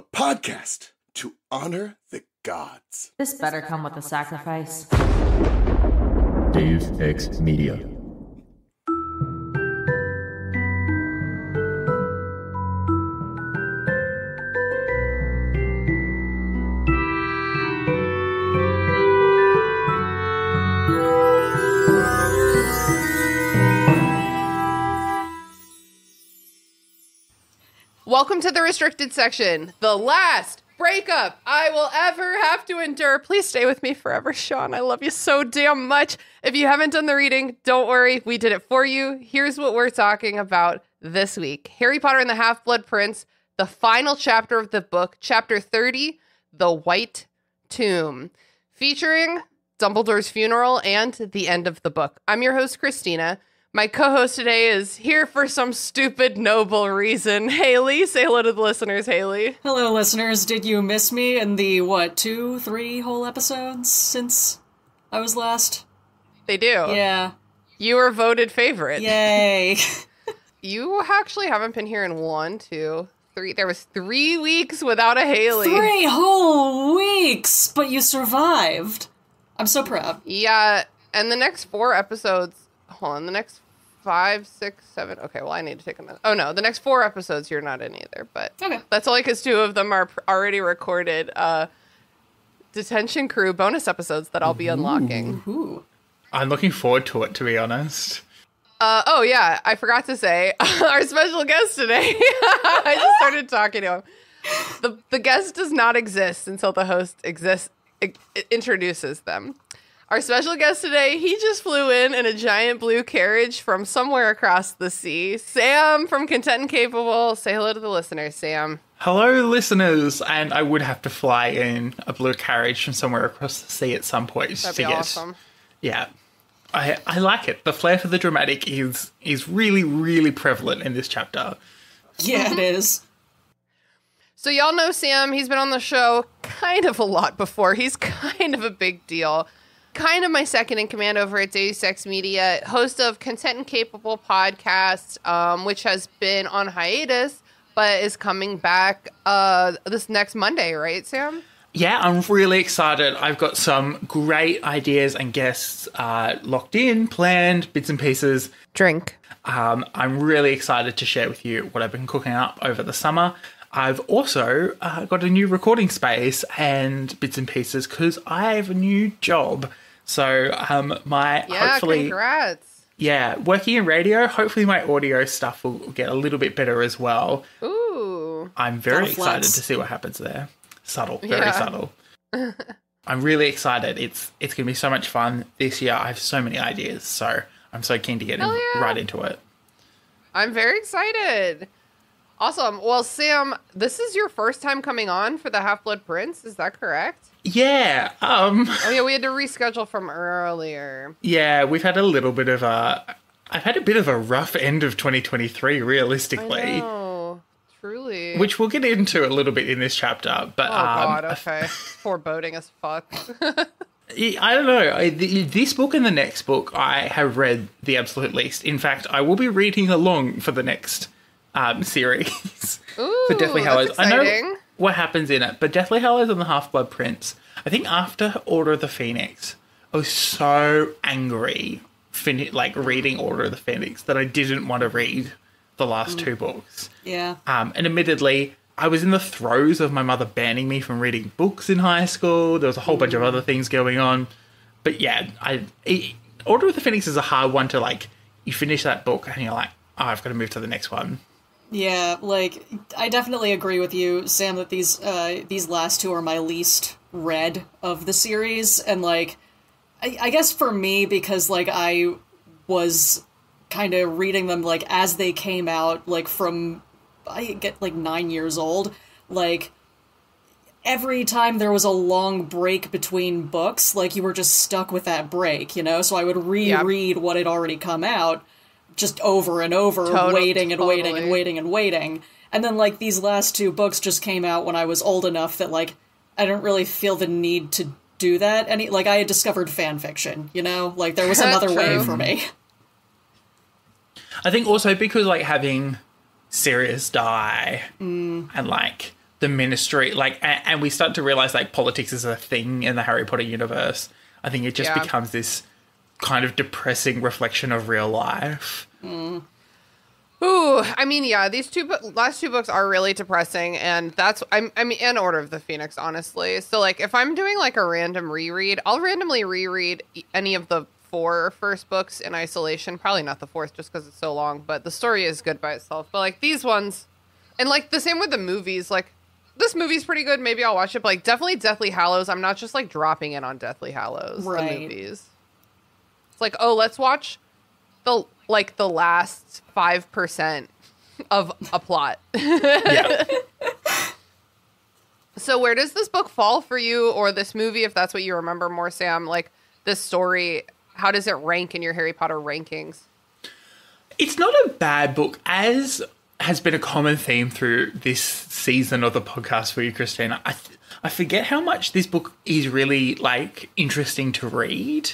a podcast to honor the gods. This better come with a sacrifice. Deus Ex Media. Welcome to the restricted section. The last breakup I will ever have to endure. Please stay with me forever, Sean. I love you so damn much. If you haven't done the reading, don't worry. We did it for you. Here's what we're talking about this week Harry Potter and the Half Blood Prince, the final chapter of the book, chapter 30, The White Tomb, featuring Dumbledore's funeral and the end of the book. I'm your host, Christina. My co-host today is here for some stupid noble reason. Haley, say hello to the listeners, Haley. Hello, listeners. Did you miss me in the, what, two, three whole episodes since I was last? They do. Yeah. You were voted favorite. Yay. You actually haven't been here in one, two, three. There was three weeks without a Haley. Three whole weeks, but you survived. I'm so proud. Yeah, and the next four episodes. Hold on, the next five, six, seven. Okay, well, I need to take a minute. Oh no, the next four episodes you're not in either, but Okay. that's only because two of them are pr- already recorded. Uh, detention crew bonus episodes that I'll be unlocking. Ooh. I'm looking forward to it, to be honest. Uh, oh yeah, I forgot to say our special guest today. I just started talking to him. The the guest does not exist until the host exists i- introduces them. Our special guest today, he just flew in in a giant blue carriage from somewhere across the sea. Sam from Content and Capable. Say hello to the listeners, Sam. Hello, listeners, and I would have to fly in a blue carriage from somewhere across the sea at some point That'd to be get. awesome. Yeah, I I like it. The flair for the dramatic is is really really prevalent in this chapter. Yeah, it is. So y'all know Sam. He's been on the show kind of a lot before. He's kind of a big deal. Kind of my second in command over at Deus Ex Media, host of Content and Capable podcast, um, which has been on hiatus, but is coming back uh, this next Monday, right, Sam? Yeah, I'm really excited. I've got some great ideas and guests uh, locked in, planned, bits and pieces. Drink. Um, I'm really excited to share with you what I've been cooking up over the summer. I've also uh, got a new recording space and bits and pieces because I have a new job. So um, my Yeah, hopefully congrats. yeah working in radio. Hopefully my audio stuff will get a little bit better as well. Ooh. I'm very excited flex. to see what happens there. Subtle, very Yeah. subtle. I'm really excited. It's it's gonna be so much fun this year. I have so many ideas, so I'm so keen to get in, yeah. right into it. I'm very excited. Awesome. Well, Sam, this is your first time coming on for the Half Blood Prince. Is that correct? Yeah. Um. Oh yeah, we had to reschedule from earlier. Yeah, we've had a little bit of a. I've had a bit of a rough end of 2023, realistically, Oh, truly. which we'll get into a little bit in this chapter. But Oh um, god, okay. Foreboding as fuck. I don't know. I, th- this book and the next book, I have read the absolute least. In fact, I will be reading along for the next um, series Ooh, for Deathly that's Hallows. I know what happens in it, but Deathly Hallows and the Half Blood Prince. I think after Order of the Phoenix, I was so angry, fin- like reading Order of the Phoenix, that I didn't want to read the last two books. Yeah. Um, and admittedly, I was in the throes of my mother banning me from reading books in high school. There was a whole bunch of other things going on. But yeah, I it, Order of the Phoenix is a hard one to like. You finish that book and you're like, oh, I've got to move to the next one. Yeah, like I definitely agree with you, Sam, that these uh these last two are my least read of the series, and like I, I guess for me because like I was kind of reading them like as they came out, like from I get like nine years old, like every time there was a long break between books, like you were just stuck with that break, you know? So I would reread what had already come out just over and over, Total- waiting and waiting and waiting and waiting. And then like these last two books just came out when I was old enough that like I don't really feel the need to do that any like I had discovered fan fiction, you know? Like there was another way for me. I think also because like having Sirius die mm. and like the ministry, like, and, and we start to realize like politics is a thing in the Harry Potter universe. I think it just Yeah. becomes this kind of depressing reflection of real life. Mm. Ooh, I mean, yeah, these two bu- last two books are really depressing, and that's I'm I mean, in Order of the Phoenix, honestly. So like, if I'm doing like a random reread, I'll randomly reread any of the four first books in isolation. Probably not the fourth, just because it's so long. But the story is good by itself. But like these ones, and like the same with the movies, like. This movie's pretty good. Maybe I'll watch it. But like, definitely Deathly Hallows. I'm not just like dropping in on Deathly Hallows. Right. The movies. It's like, oh, let's watch the like the last five percent of a plot. Yeah. so where does this book fall for you, or this movie, if that's what you remember more, Sam? Like this story, how does it rank in your Harry Potter rankings? it's not a bad book, as has been a common theme through this season of the podcast for you, Christina. I th- I forget how much this book is really like interesting to read.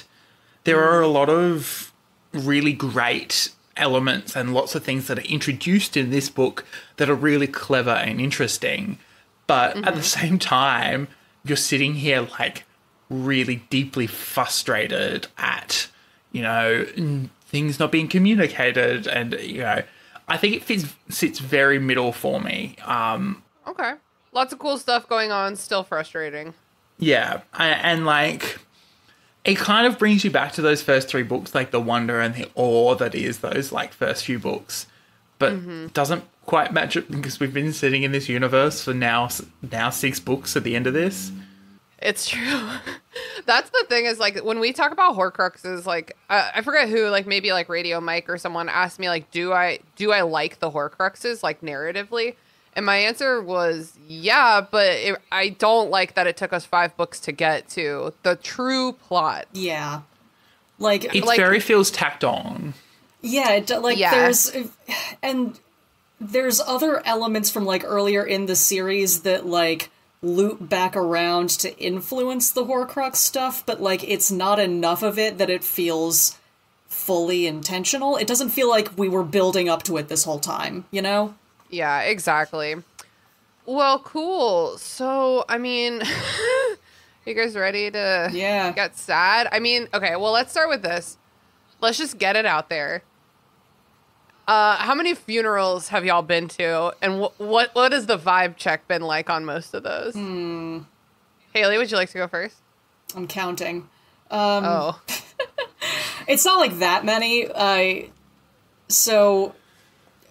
There are a lot of really great elements and lots of things that are introduced in this book that are really clever and interesting. But at the same time, you're sitting here like really deeply frustrated at, you know, n- things not being communicated. And, you know, I think it fits, sits very middle for me. Um, Okay, lots of cool stuff going on. Still frustrating. Yeah, and like it kind of brings you back to those first three books, like the wonder and the awe that is those like first few books, but doesn't quite match it because we've been sitting in this universe for now now six books at the end of this. It's true. That's the thing is like when we talk about Horcruxes, like uh, I forget who, like maybe like Radio Mike or someone asked me like, do I do I like the Horcruxes like narratively? And my answer was yeah, but it, I don't like that it took us five books to get to the true plot. Yeah. Like, It Like- very feels tacked on. yeah, it, like Yeah. there's and there's other elements from like earlier in the series that like loop back around to influence the Horcrux stuff, but like it's not enough of it that it feels fully intentional. It doesn't feel like we were building up to it this whole time, you know? Yeah, exactly. Well, cool. So, I mean, you guys ready to Yeah. get sad? I mean, okay, well, let's start with this. Let's just get it out there. Uh, how many funerals have y'all been to, and wh- what what has the vibe check been like on most of those? Haley, would you like to go first? I'm counting. Um, oh, It's not like that many. I so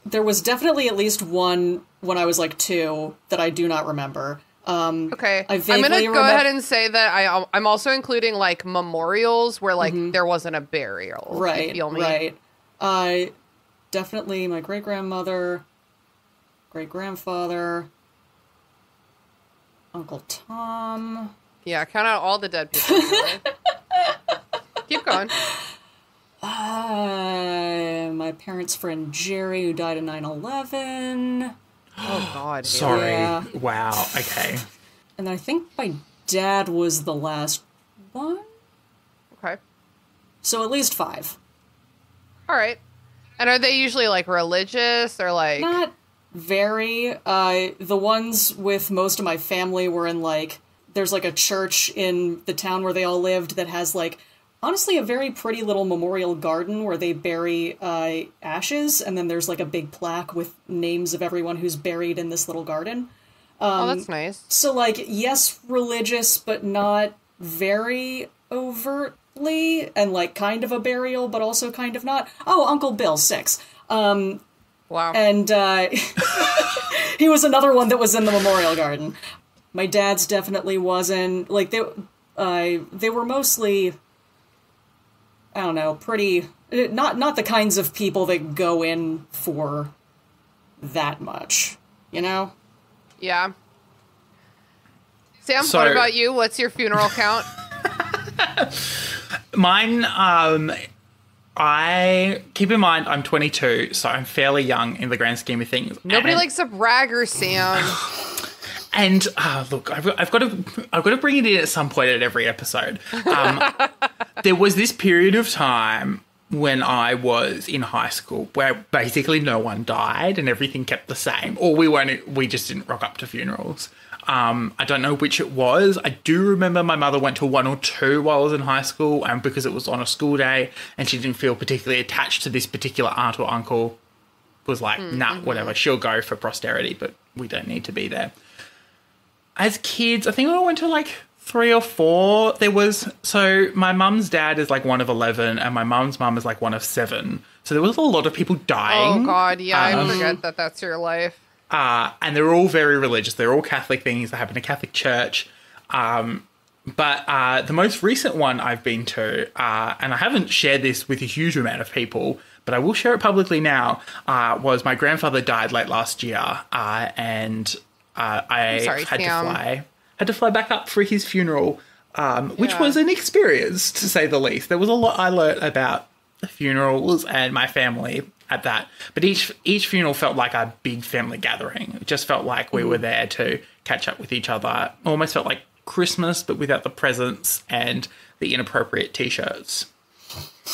there was definitely at least one when I was like two that I do not remember. Um, okay. I I'm gonna go ahead and say that I I'm also including like memorials where like mm-hmm. there wasn't a burial. Right, feel me? right. I definitely my great grandmother, great grandfather, Uncle Tom. Yeah, count out all the dead people. in your life. Keep going. Uh, my parents' friend Jerry, who died in 9 11. Oh God. Sorry. Yeah. Wow. Okay. And I think my dad was the last one. Okay. So at least five. All right. And are they usually like religious or like? Not very. Uh, the ones with most of my family were in like, there's like a church in the town where they all lived that has like, honestly, a very pretty little memorial garden where they bury uh, ashes, and then there's like a big plaque with names of everyone who's buried in this little garden. oh, that's nice. So, like, yes, religious, but not very overtly, and like kind of a burial, but also kind of not. Oh, Uncle Bill, six. Um, Wow. and uh, he was another one that was in the memorial garden. My dad's definitely wasn't. Like, they, uh, they were mostly. I don't know, pretty. uh, Not not the kinds of people that go in for that much, you know. yeah. Sam, So- what about you? What's your funeral count? Mine, um, I keep in mind I'm 22, so I'm fairly young in the grand scheme of things. Nobody And- likes a bragger, Sam. And uh, look, I've, I've got to, I've got to bring it in at some point at every episode. Um, there was this period of time when I was in high school, where basically no one died and everything kept the same, or we weren't, we just didn't rock up to funerals. Um, I don't know which it was. I do remember my mother went to one or two while I was in high school, and because it was on a school day, and she didn't feel particularly attached to this particular aunt or uncle, was like, nah, whatever, she'll go for posterity, but we don't need to be there. As kids, I think I went to like three or four. There was so my mum's dad is like one of eleven, and my mum's mum is like one of seven. So there was a lot of people dying. Oh God, yeah, I Um, forget that that's your life. uh, and they're all very religious. They're all Catholic things that happen in a Catholic church. Um, but uh, the most recent one I've been to, uh, and I haven't shared this with a huge amount of people, but I will share it publicly now, uh, was my grandfather died late last year, uh, and uh, I sorry, had Sam. to fly had to fly back up for his funeral, um, which Yeah. was an experience to say the least. There was a lot I learnt about funerals and my family at that. But each each funeral felt like a big family gathering. It just felt like we were there to catch up with each other. Almost felt like Christmas, but without the presents and the inappropriate t-shirts.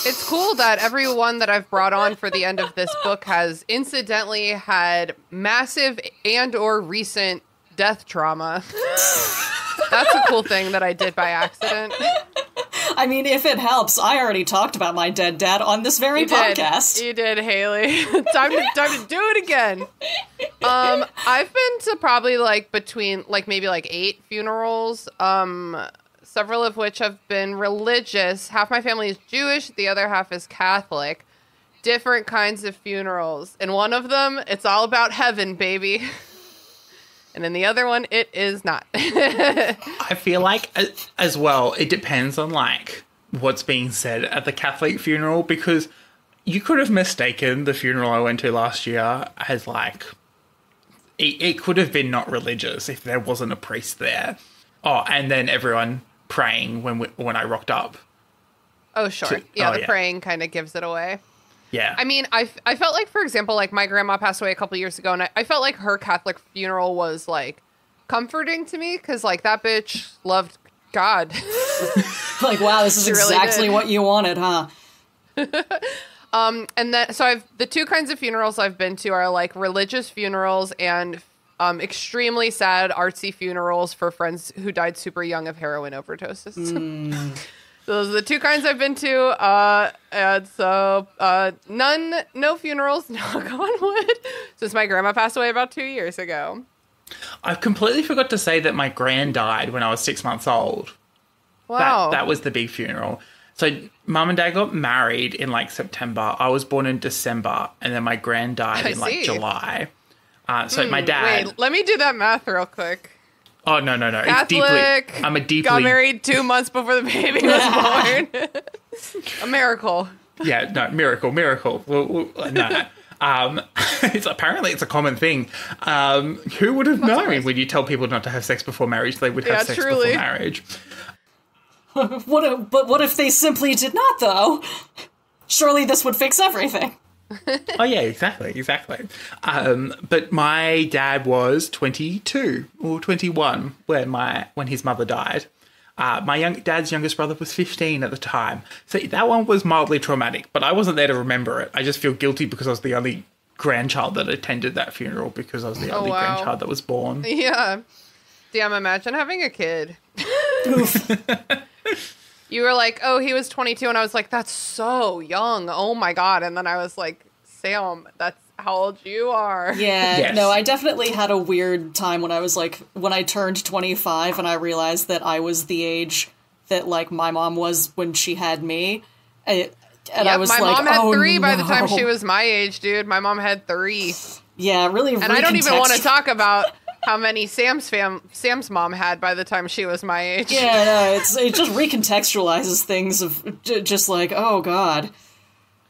It's cool that everyone that I've brought on for the end of this book has incidentally had massive and or recent death trauma. That's a cool thing that I did by accident. I mean, if it helps, I already talked about my dead dad on this very You did. podcast. You did, Haley. time to time to do it again. Um, I've been to probably like between like maybe like eight funerals. Um, several of which have been religious. Half my family is Jewish, the other half is Catholic. Different kinds of funerals. In one of them, it's all about heaven, baby. And in the other one, it is not. I feel like as well, it depends on like what's being said at the Catholic funeral because you could have mistaken the funeral I went to last year as like it, it could have been not religious if there wasn't a priest there. Oh, and then everyone praying when we, when I rocked up. oh, sure. To- yeah, oh, the yeah. praying kind of gives it away. Yeah, I mean, I, I felt like, for example, like my grandma passed away a couple years ago, and I, I felt like her Catholic funeral was like comforting to me because like that bitch loved God. Like, wow, this is She really exactly did. what you wanted, huh? Um, and then so I've the two kinds of funerals I've been to are like religious funerals and um, extremely sad artsy funerals for friends who died super young of heroin overdoses. Those are the two kinds I've been to. Uh, and so uh, none, no funerals, knock on wood, since my grandma passed away about two years ago. I completely forgot to say that my grand died when I was six months old. Wow. That, that was the big funeral. So mum and dad got married in like September. I was born in December, and then my grand died I in like see. July. Uh, so my dad. Wait, let me do that math real quick. oh no no no! It's Catholic. deeply. I'm a deeply. Got married two months before the baby was born. a miracle. Yeah, no miracle, miracle. Well, well, no. Um, it's apparently it's a common thing. Um, who would have known surprised. when you tell people not to have sex before marriage, they would have Yeah, sex truly. before marriage? What? If, but what if they simply did not, though? Surely this would fix everything. Oh yeah, exactly, exactly. Um, but my dad was 22 or 21 when my when his mother died. Uh, my young dad's youngest brother was 15 at the time, so that one was mildly traumatic. But I wasn't there to remember it. I just feel guilty because I was the only grandchild that attended that funeral because I was the only wow. grandchild that was born. Yeah. Damn, imagine having a kid. you were like, oh, he was 22. And I was like, that's so young. Oh my God. And then I was like, Sam, that's how old you are. Yeah, Yes. no, I definitely had a weird time when I was like, when I turned 25 and I realized that I was the age that like my mom was when she had me. I, and I Yep, was my like, mom had oh, three by the time she was my age, dude. My mom had three. Yeah, really. And I don't even want to talk about how many Sam's fam Sam's mom had by the time she was my age. Yeah, no, it's it just recontextualizes things of j- just like, oh god,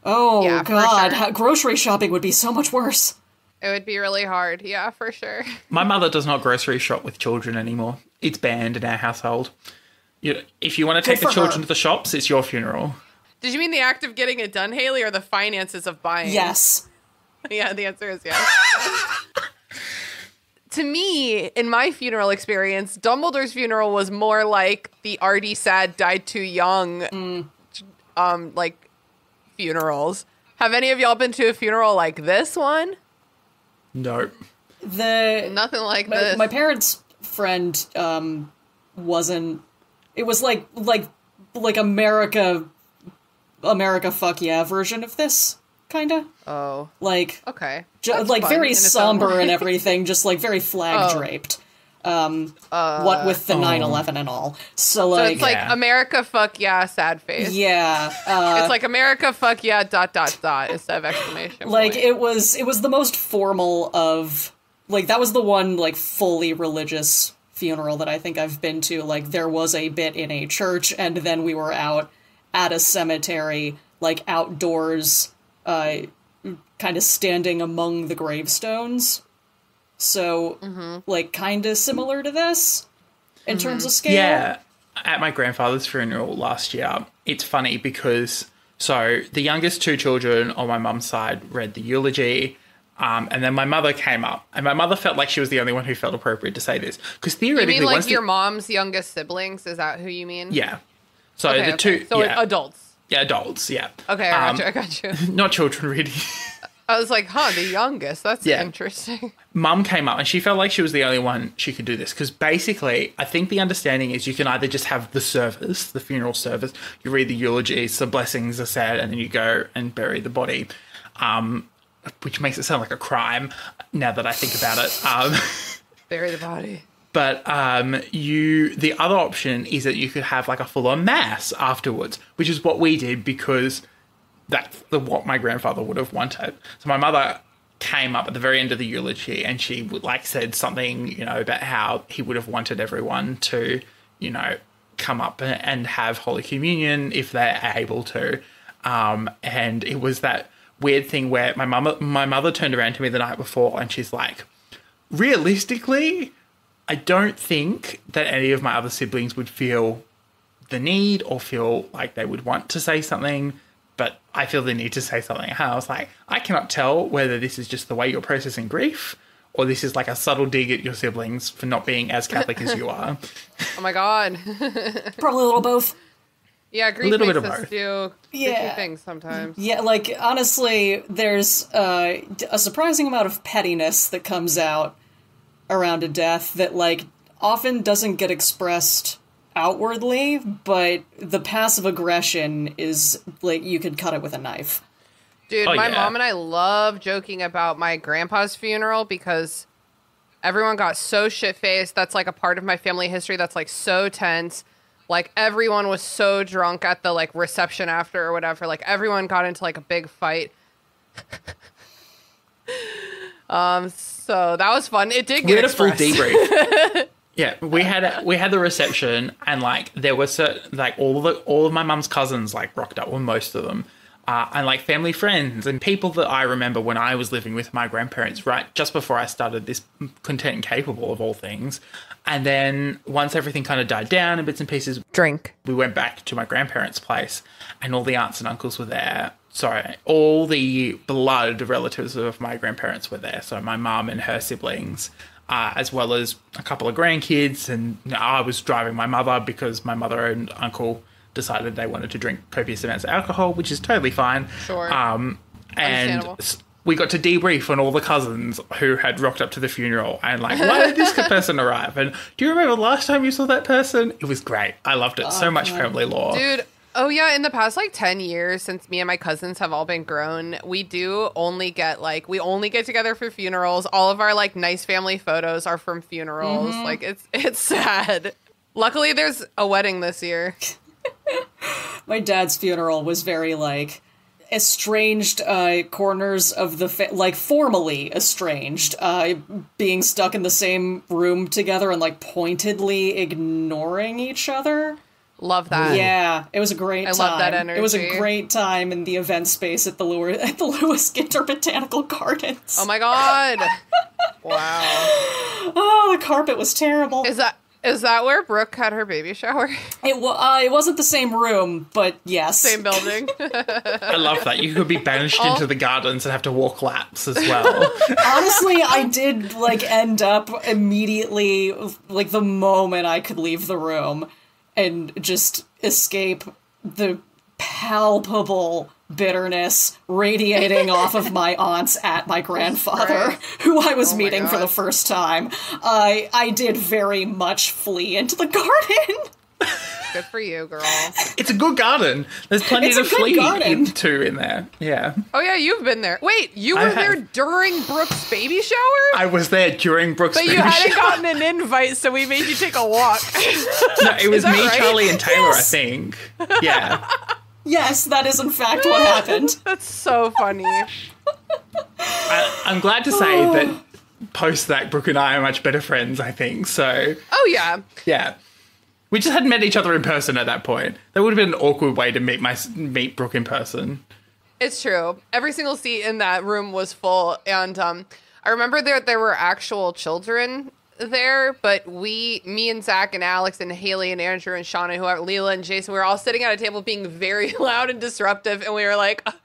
oh Yeah, god, sure. how, grocery shopping would be so much worse. It would be really hard. Yeah, for sure. My mother does not grocery shop with children anymore. It's banned in our household. You, if you want to take the for her. children to the shops, it's your funeral. Did you mean the act of getting it done, Haley, or the finances of buying? Yes, Yeah, the answer is yes. to me, in my funeral experience, Dumbledore's funeral was more like the arty sad died too young, um, like funerals. Have any of y'all been to a funeral like this one? Nope. The Nothing like my, this. my parents' friend um wasn't. It was like like like America, America fuck yeah version of this kind of oh, like okay. ju- like fun very in its own somber and everything, just like very flag Oh. draped. Um, what with the Oh. 9/11 and all. So So like, it's like Yeah. America fuck yeah, sad face. yeah, uh, It's like America fuck yeah, dot dot dot instead of exclamation. like point. it was it was the most formal of like that was the one like fully religious funeral that I think I've been to. Like there was a bit in a church, and then we were out at a cemetery, like outdoors, uh, kind of standing among the gravestones. So, like, kind of similar to this in terms of scale. Yeah, at my grandfather's funeral last year, it's funny because so the youngest two children on my mum's side read the eulogy. Um, and then my mother came up, and my mother felt like she was the only one who felt appropriate to say this because you theoretically, mean like once the- your mom's youngest siblings? Is that who you mean? yeah, so Okay, the okay. two, So yeah, adults. Yeah, adults, yeah, Okay, I Um, got you. I got you. not children really. I was like, huh, the youngest. That's Yeah. interesting. mum came up and she felt like she was the only one she could do this because basically i think the understanding is you can either just have the service the funeral service you read the eulogies the blessings are said and then you go and bury the body um, which makes it sound like a crime now that i think about it um, Bury the body. But um, you the other option is that you could have like a full-on mass afterwards which is what we did because that's the, what my grandfather would have wanted. So my mother came up at the very end of the eulogy and she would like said something you know about how he would have wanted everyone to you know come up and- and have holy communion if they're able to. Um, and it was that weird thing where my mama my mother turned around to me the night before and she's like realistically, I don't think that any of my other siblings would feel the need or feel like they would want to say something, but I feel the need to say something. And I was like, I cannot tell whether this is just the way you're processing grief or this is like a subtle dig at your siblings for not being as Catholic as you are. Oh my god. Probably a little both. Yeah, grief a little makes bit of us both. do Yeah. yeah. things sometimes. Yeah, like honestly, there's uh, a surprising amount of pettiness that comes out around a death that like often doesn't get expressed outwardly, but the passive aggression is like you could cut it with a knife. Dude, Oh, my yeah. mom and I love joking about my grandpa's funeral because everyone got so shit faced. That's like a part of my family history that's like so tense. Like everyone was so drunk at the like reception after or whatever. Like everyone got into like a big fight. um so that was fun. It did we get had a full expressed. debrief. yeah, we had a, we had the reception, and like there were certain like all the all of my mum's cousins like rocked up, or most of them, uh, and like family friends and people that I remember when I was living with my grandparents, right just before I started this content and capable of all things, and then once everything kind of died down in bits and pieces, Drink. we went back to my grandparents' place, and all the aunts and uncles were there. Sorry, all the blood relatives of my grandparents were there. So my mum and her siblings, uh, as well as a couple of grandkids. And I was driving my mother because my mother and uncle decided they wanted to drink copious amounts of alcohol, which is totally fine. Sure. Um, and we got to debrief on all the cousins who had rocked up to the funeral and like, why did this person arrive? And do you remember the last time you saw that person? It was great. I loved it. so much family lore. Dude, oh yeah, in the past like 10 years since me and my cousins have all been grown, we do only get like we only get together for funerals. All of our like nice family photos are from funerals. Mm-hmm. Like it's it's sad. Luckily there's a wedding this year. My dad's funeral was very like estranged uh, corners of the fa- like formally estranged, uh, being stuck in the same room together and like pointedly ignoring each other. Love that. Yeah, it was a great I time. love that energy. It was a great time in the event space at the Lewis, at the Lewis Ginter Botanical Gardens. Oh my god. wow. Oh, the carpet was terrible. Is that is that where Brooke had her baby shower? It, wa- uh, it wasn't the same room, but yes. Same building. I love that. You could be banished Oh. into the gardens and have to walk laps as well. Honestly, I did like end up immediately, like the moment I could leave the room and just escape the palpable bitterness radiating off of my aunts at my grandfather, Right. who I was Oh meeting for the first time, I I did very much flee into the garden. Good for you, girl. It's a good garden. There's plenty It's to flee garden. into in there. Yeah. Oh yeah, you've been there. Wait, you I were there during Brooke's baby shower? I was there during Brooks' but you hadn't shower. gotten an invite, so we made you take a walk. No, it was me, right? Charlie, and Taylor, Yes. I think. Yeah. Yes, that is in fact what happened. That's so funny. I, I'm glad to say that post that, Brooke and I are much better friends, I think. So, Oh yeah. yeah. We just hadn't met each other in person at that point. That would have been an awkward way to meet my meet Brooke in person. It's true. Every single seat in that room was full, and um, I remember there there were actual children there, but we, me and Zach and Alex and Haley and Andrew and Shauna, who are Leela and Jason, we were all sitting at a table being very loud and disruptive, and we were like.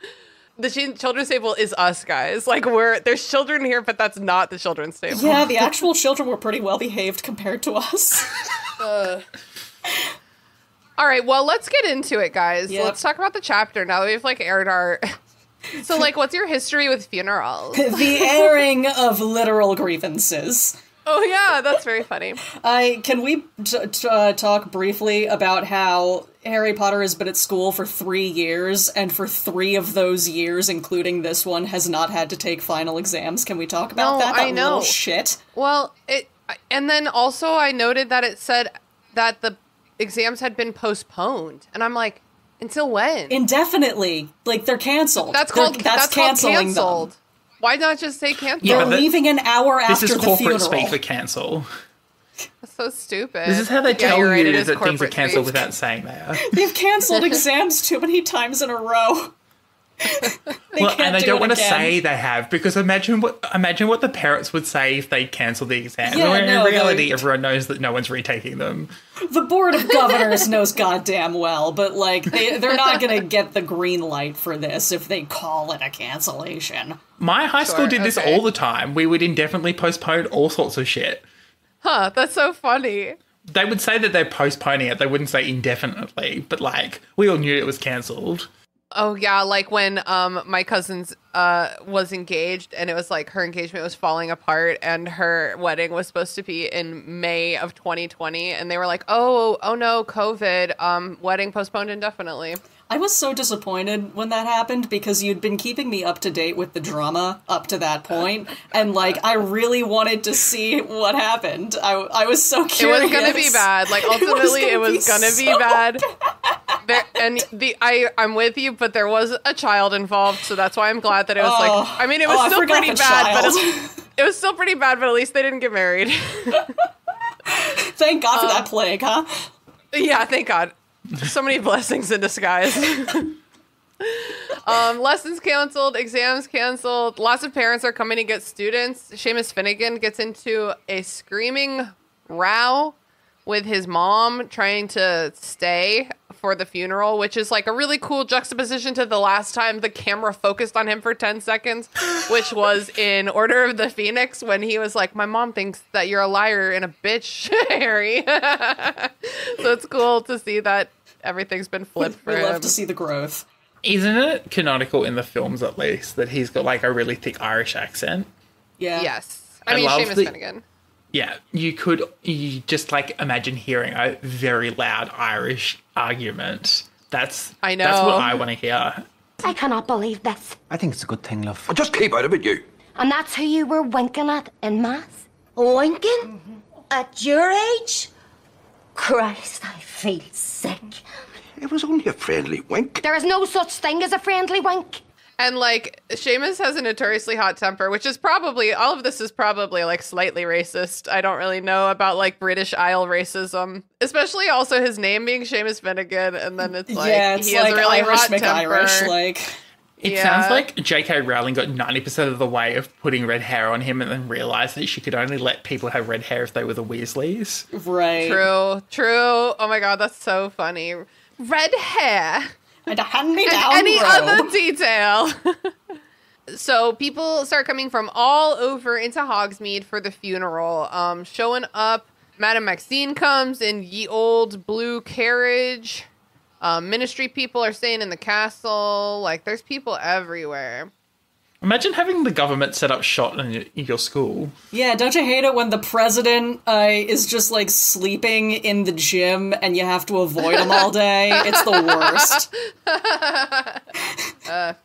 The children's table is us guys. Like we're there's children here, but that's not the children's table. Yeah, the actual children were pretty well behaved compared to us. All right, well, let's get into it, guys. Yep. Let's talk about the chapter now that we've like aired our. so, like, what's your history with funerals? the airing of literal grievances. oh yeah, that's very funny. I can we t- t- uh, talk briefly about how Harry Potter has been at school for three years, and for three of those years, including this one, has not had to take final exams. Can we talk about No, that? That I know. shit. Well, it and then also I noted that it said that the exams had been postponed, and I'm like, until when? Indefinitely, like they're canceled. that's They're- called that's, called canceling them. Why not just say canceled? Yeah, They're but leaving an hour This after is the corporate funeral. speak for cancel. That's so stupid. This is how they Yeah, tell you're right, you it is that things are corporate cancelled speak. without saying they are. They've canceled exams too many times in a row. They well, and I do don't want to say they have because imagine what imagine what the parents would say if they cancelled the exam. Yeah, when no, in reality, they- everyone knows that no one's retaking them. The board of governors knows goddamn well, but like they they're not gonna get the green light for this if they call it a cancellation. My high school Sure, did this all the time. We would indefinitely postpone all sorts of shit. Huh? That's so funny. They would say that they're postponing it. They wouldn't say indefinitely, but like we all knew it was cancelled. Oh yeah, like when um my cousin's uh was engaged and it was like her engagement was falling apart and her wedding was supposed to be in May of 2020 and they were like, "Oh, oh no, COVID, um wedding postponed indefinitely." I was so disappointed when that happened because you'd been keeping me up to date with the drama up to that point, and like I really wanted to see what happened. I, I was so It curious. was going to be bad. Like ultimately it was going to be, so bad. There, and the I I'm with you, but there was a child involved, so that's why I'm glad that it was Oh. like I mean, it was Oh, still pretty bad, but child. it's, it was still pretty bad, but at least they didn't get married. Thank God for Uh, that plague, huh? Yeah, thank God. So many blessings in disguise. um, lessons canceled, exams canceled. Lots of parents are coming to get students. Seamus Finnigan gets into a screaming row with his mom trying to stay for the funeral, which is like a really cool juxtaposition to the last time the camera focused on him for 10 seconds, which was in Order of the Phoenix when he was like, My mom thinks that you're a liar and a bitch, Harry. so it's cool to see that everything's been flipped for We him. love to see the growth. Isn't it canonical in the films at least that he's got like a really thick Irish accent? Yeah. yes. I, I mean, love Seamus the- Finnigan. Yeah, you could you just like imagine hearing a very loud Irish argument. That's I know. That's what. I want to hear. I cannot believe this. I think it's a good thing, love. Well, just keep out of it, you. And that's who you were winking at in mass? Winking? Mm-hmm. At your age? Christ, I feel sick. It was only a friendly wink. There is no such thing as a friendly wink. And like Seamus has a notoriously hot temper, which is probably all of this is probably like slightly racist. I don't really know about like British Isle racism, especially also his name being Seamus Finnigan, and then it's like yeah, it's he has like a really Irish hot McIrish. temper. Like, It Yeah. sounds like J.K. Rowling got ninety percent of the way of putting red hair on him, and then realized that she could only let people have red hair if they were the Weasleys. right. True, true. Oh my god, that's so funny. Red hair. And a hand me down. any robe. other detail. so people start coming from all over into Hogsmeade for the funeral. Um, showing up, Madame Maxime comes in ye old blue carriage. Um, ministry people are staying in the castle. Like, there's people everywhere. Imagine having the government set up shot in your, in your school. Yeah, don't you hate it when the president uh, is just like sleeping in the gym and you have to avoid him all day? It's the worst.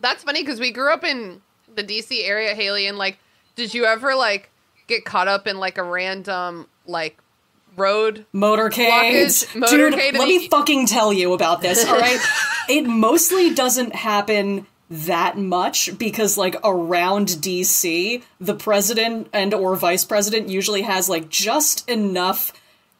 That's funny because we grew up in the DC area, Haley, and like, did you ever like get caught up in like a random like road? Motorcades. Blockage, Dude, motorcade let the- me fucking tell you about this, alright? it mostly doesn't happen that much because like around DC, the president and or vice president usually has like just enough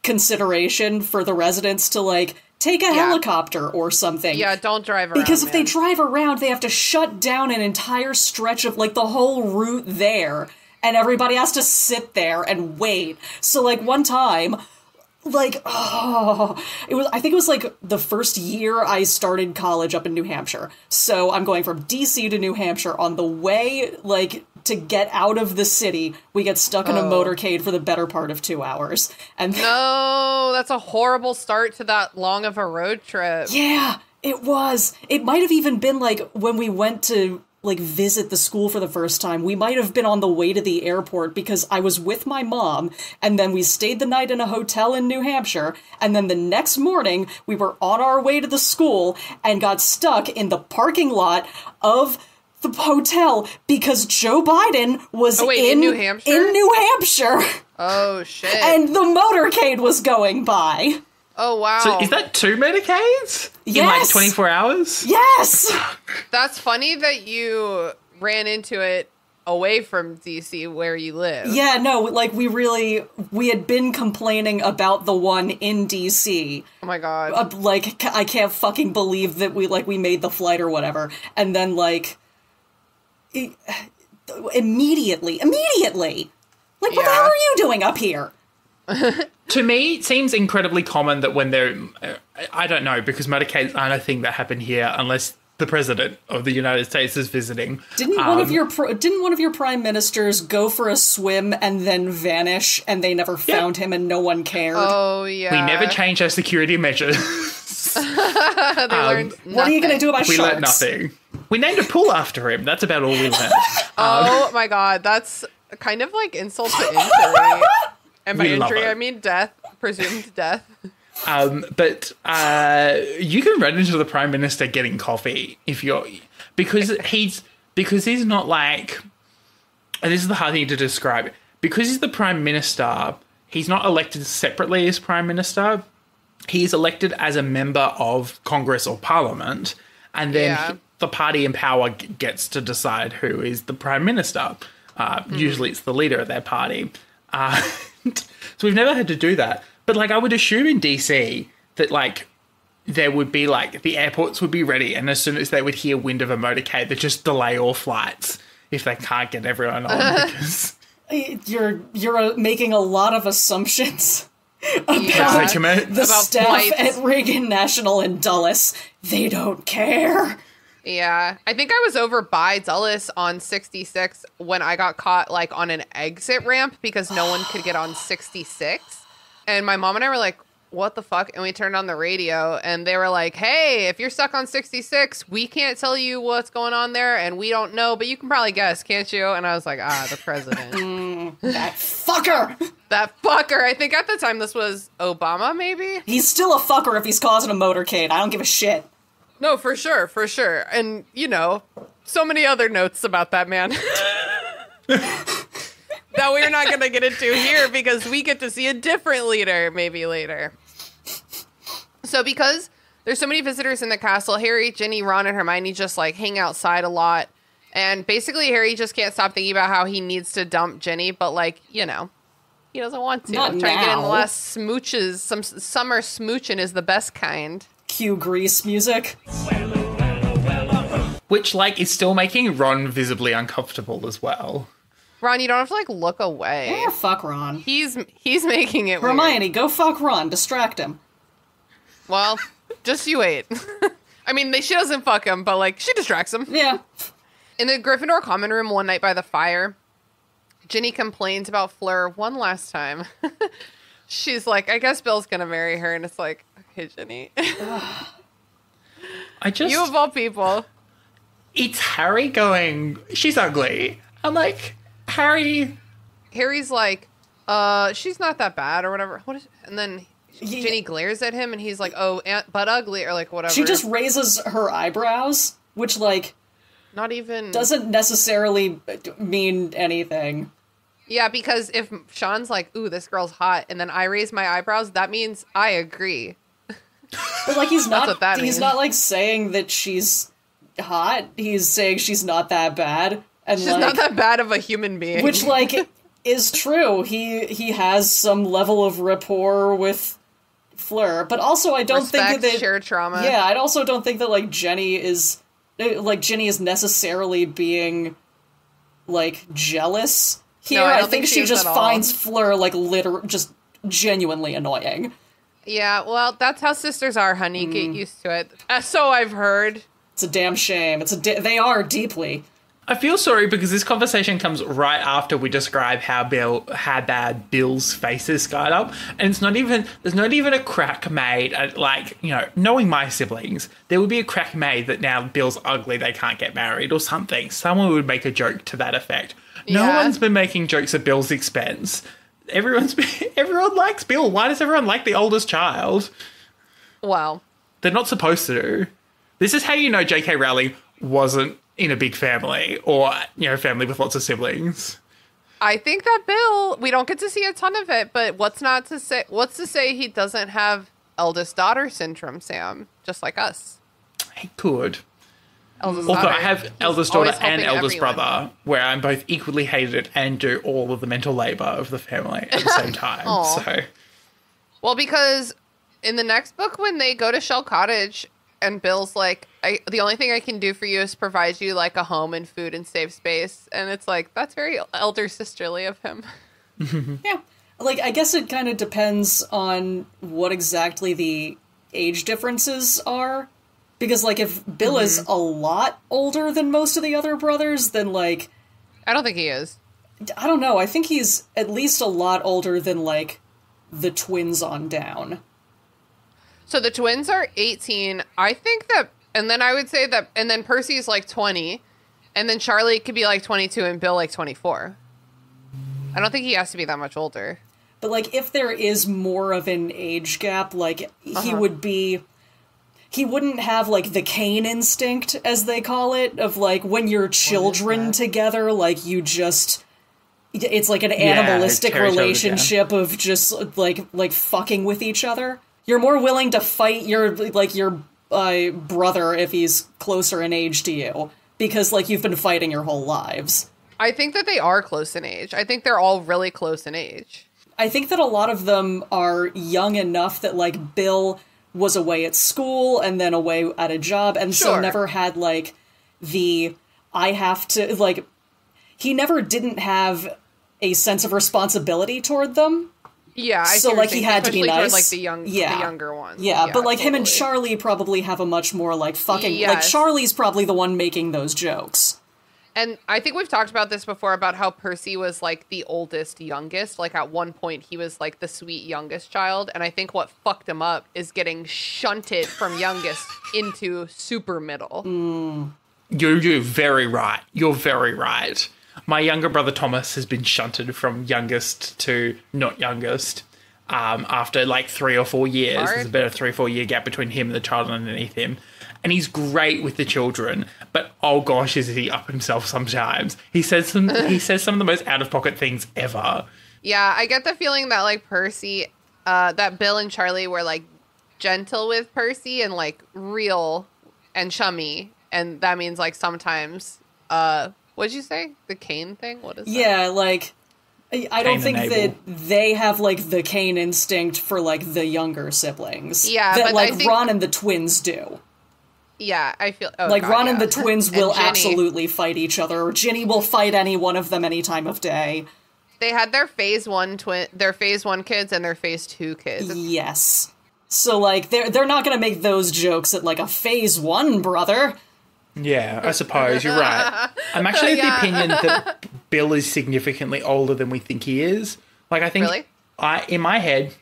consideration for the residents to like take a helicopter or something. Yeah, don't drive around. Because if they drive around, they have to shut down an entire stretch of like the whole route there, and everybody has to sit there and wait. So like one time, like oh, it was I think it was like the first year I started college up in New Hampshire. So I'm going from DC to New Hampshire on the way like to get out of the city, we get stuck in a oh. motorcade for the better part of 2 hours. And No, that's a horrible start to that long of a road trip. Yeah, it was. It might have even been like when we went to like visit the school for the first time. We might have been on the way to the airport because I was with my mom and then we stayed the night in a hotel in New Hampshire and then the next morning we were on our way to the school and got stuck in the parking lot of the hotel because Joe Biden was Oh, wait, in New Hampshire? In New Hampshire Oh shit. and the motorcade was going by. Oh wow. So is that two motorcade in like 24 hours? Yes. That's funny that you ran into it away from DC where you live. Yeah, no, like we really we had been complaining about the one in DC. Oh my god. Uh, like I can't fucking believe that we like we made the flight or whatever. And then like i- immediately, immediately. Like what the hell are you doing up here? To me, it seems incredibly common that when they're, uh, I don't know, because motorcades aren't a thing that happen here unless the president of the United States is visiting. Didn't one of Um, your didn't one of your prime ministers go for a swim and then vanish and they never found him and no one cared? oh yeah. We never changed our security measures. they learned what are you going to do about we sharks? learned nothing. We named a pool after him. That's about all we learned. Oh my god, that's kind of like insult to injury. And by We injury. I mean death, presumed death. Um, but uh, you can run into the prime minister getting coffee if you're because he's because he's not like and this is the hard thing to describe because he's the prime minister he's not elected separately as prime minister he is elected as a member of congress or parliament and then Yeah. he- the party in power g- gets to decide who is the prime minister uh, usually it's the leader of their party uh, so we've never had to do that. But like, I would assume in DC that like there would be like the airports would be ready, and as soon as they would hear wind of a motorcade, they'd just delay all flights if they can't get everyone on because You're you're uh, making a lot of assumptions. Yeah. the About staff flights. at Reagan National in Dulles, they don't care. Yeah. I think I was over by Dulles on 66 when I got caught like on an exit ramp because no one could get on 66. And my mom and I were like, what the fuck? And we turned on the radio and they were like, hey, if you're stuck on 66, we can't tell you what's going on there and we don't know, but you can probably guess, can't you? And I was like, ah, the president. That fucker! that fucker. I think at the time this was Obama, maybe? He's still a fucker if he's causing a motorcade. I don't give a shit. No, for sure, for sure. And, you know, so many other notes about that man. that we're not going to get into here because we get to see a different leader maybe later. So, because there's so many visitors in the castle, Harry, Ginny, Ron, and Hermione just like hang outside a lot. And basically, Harry just can't stop thinking about how he needs to dump Ginny, but like, you know, he doesn't want to. Not I'm trying to get in the last smooches. Some summer smooching is the best kind. Cue grease music. which like is still making Ron visibly uncomfortable as well. Ron, you don't have to like look away. Eh, fuck Ron. He's he's making it weird. Hermione, go fuck Ron. Distract him. Well, just you wait. I mean, they, she doesn't fuck him, but like she distracts him. Yeah. In the Gryffindor common room one night by the fire, Ginny complains about Fleur one last time. she's like, I guess Bill's gonna marry her, and it's like, okay, Ginny, I just you of all people. it's Harry going. She's ugly. I'm like Harry. Harry's like, uh, she's not that bad or whatever. What is? And then Ye- Ginny glares at him, and he's like, oh, aunt, but ugly or like whatever. She just raises her eyebrows, which like not even doesn't necessarily mean anything. Yeah, because if Sean's like, ooh, this girl's hot, and then I raise my eyebrows, that means I agree. But like he's not he's means. not like saying that she's hot. He's saying she's not that bad. And She's like not that bad of a human being. which like is true. He he has some level of rapport with Fleur, but also I don't Respect, think that shared trauma. Yeah, I also don't think that like Ginny is uh, like Ginny is necessarily being like jealous here. No, I I, think, think she she just finds Fleur like liter just genuinely annoying. Yeah, well, that's how sisters are, honey. Mm. Get used to it. Uh, so I've heard. It's a damn shame. It's a di- they are deeply. I feel sorry because this conversation comes right after we describe how Bill, how bad Bill's face is scarred up, and it's not even there's not even a crack made. At, like you know, knowing my siblings, there would be a crack made that now Bill's ugly, they can't get married or something. Someone would make a joke to that effect. No one's been making jokes at Bill's expense. Everyone's everyone likes Bill. Why does everyone like the oldest child? Well, They're not supposed to. This is how you know J.K. Rowling wasn't in a big family or you know family with lots of siblings. I think that Bill, we don't get to see a ton of it, but what's not to say? What's to say he doesn't have eldest daughter syndrome, Sam? Just like us. He could. Eldest Although daughter. I have He's eldest daughter and eldest everyone. brother, where I'm both equally hated and do all of the mental labor of the family at the same time. So Well, because in the next book, when they go to Shell Cottage, and Bill's like, I, "The only thing I can do for you is provide you like a home and food and safe space," and it's like that's very elder sisterly of him. Yeah. Like I guess it kind of depends on what exactly the age differences are. Because like if Bill is Mm-hmm. a lot older than most of the other brothers, then like I don't think he is. I don't know, I think he's at least a lot older than like the twins on down. So the twins are 18. I think that, and then I would say that, and then Percy's like 20, and then Charlie could be like 22 and Bill like 24. I don't think he has to be that much older. But like if there is more of an age gap, like he Uh-huh. would be he wouldn't have like the Cain instinct as they call it of like when you're children together like you just it's like an animalistic tear each other down. relationship of just like like fucking with each other. You're more willing to fight your like your uh, brother if he's closer in age to you because like you've been fighting your whole lives. I think that they are close in age. I think they're all really close in age. I think that a lot of them are young enough that like Bill was away at school and then away at a job and so never had like the I have to like he never didn't have a sense of responsibility toward them. Yeah, I so like he had to be nice. toward, like the young, yeah. the younger ones. Yeah, but like him and. Charlie probably have a much more like fucking like Charlie's probably the one making those jokes. And I think we've talked about this before about how Percy was like the oldest, youngest. Like at one point, he was like the sweet youngest child. And I think what fucked him up is getting shunted from youngest into super middle. you're, you're very right. You're very right. My younger brother Thomas has been shunted from youngest to not youngest um, after like three or four years. Hard. There's about a three or four year gap between him and the child underneath him. And he's great with the children, but oh gosh, is he up himself sometimes? He says some he says some of the most out of pocket things ever. Yeah, I get the feeling that like Percy, uh, that Bill and Charlie were like gentle with Percy and like real and chummy. And that means like sometimes, uh, what'd you say? The cane thing? What is that? Yeah, like I I don't Cain think that they have like the Cain instinct for like the younger siblings. Yeah, that but I like think- Ron and the twins do. Yeah, I feel oh, Like God, Ron and the twins will Ginny. absolutely fight each other. Or Ginny will fight any one of them any time of day. They had their phase one twin, their phase one kids and their phase two kids. Yes. So like they're they're not gonna make those jokes at like a phase one brother. Yeah, I suppose you're right. I'm actually of the opinion that Bill is significantly older than we think he is. Like I think Really? I in my head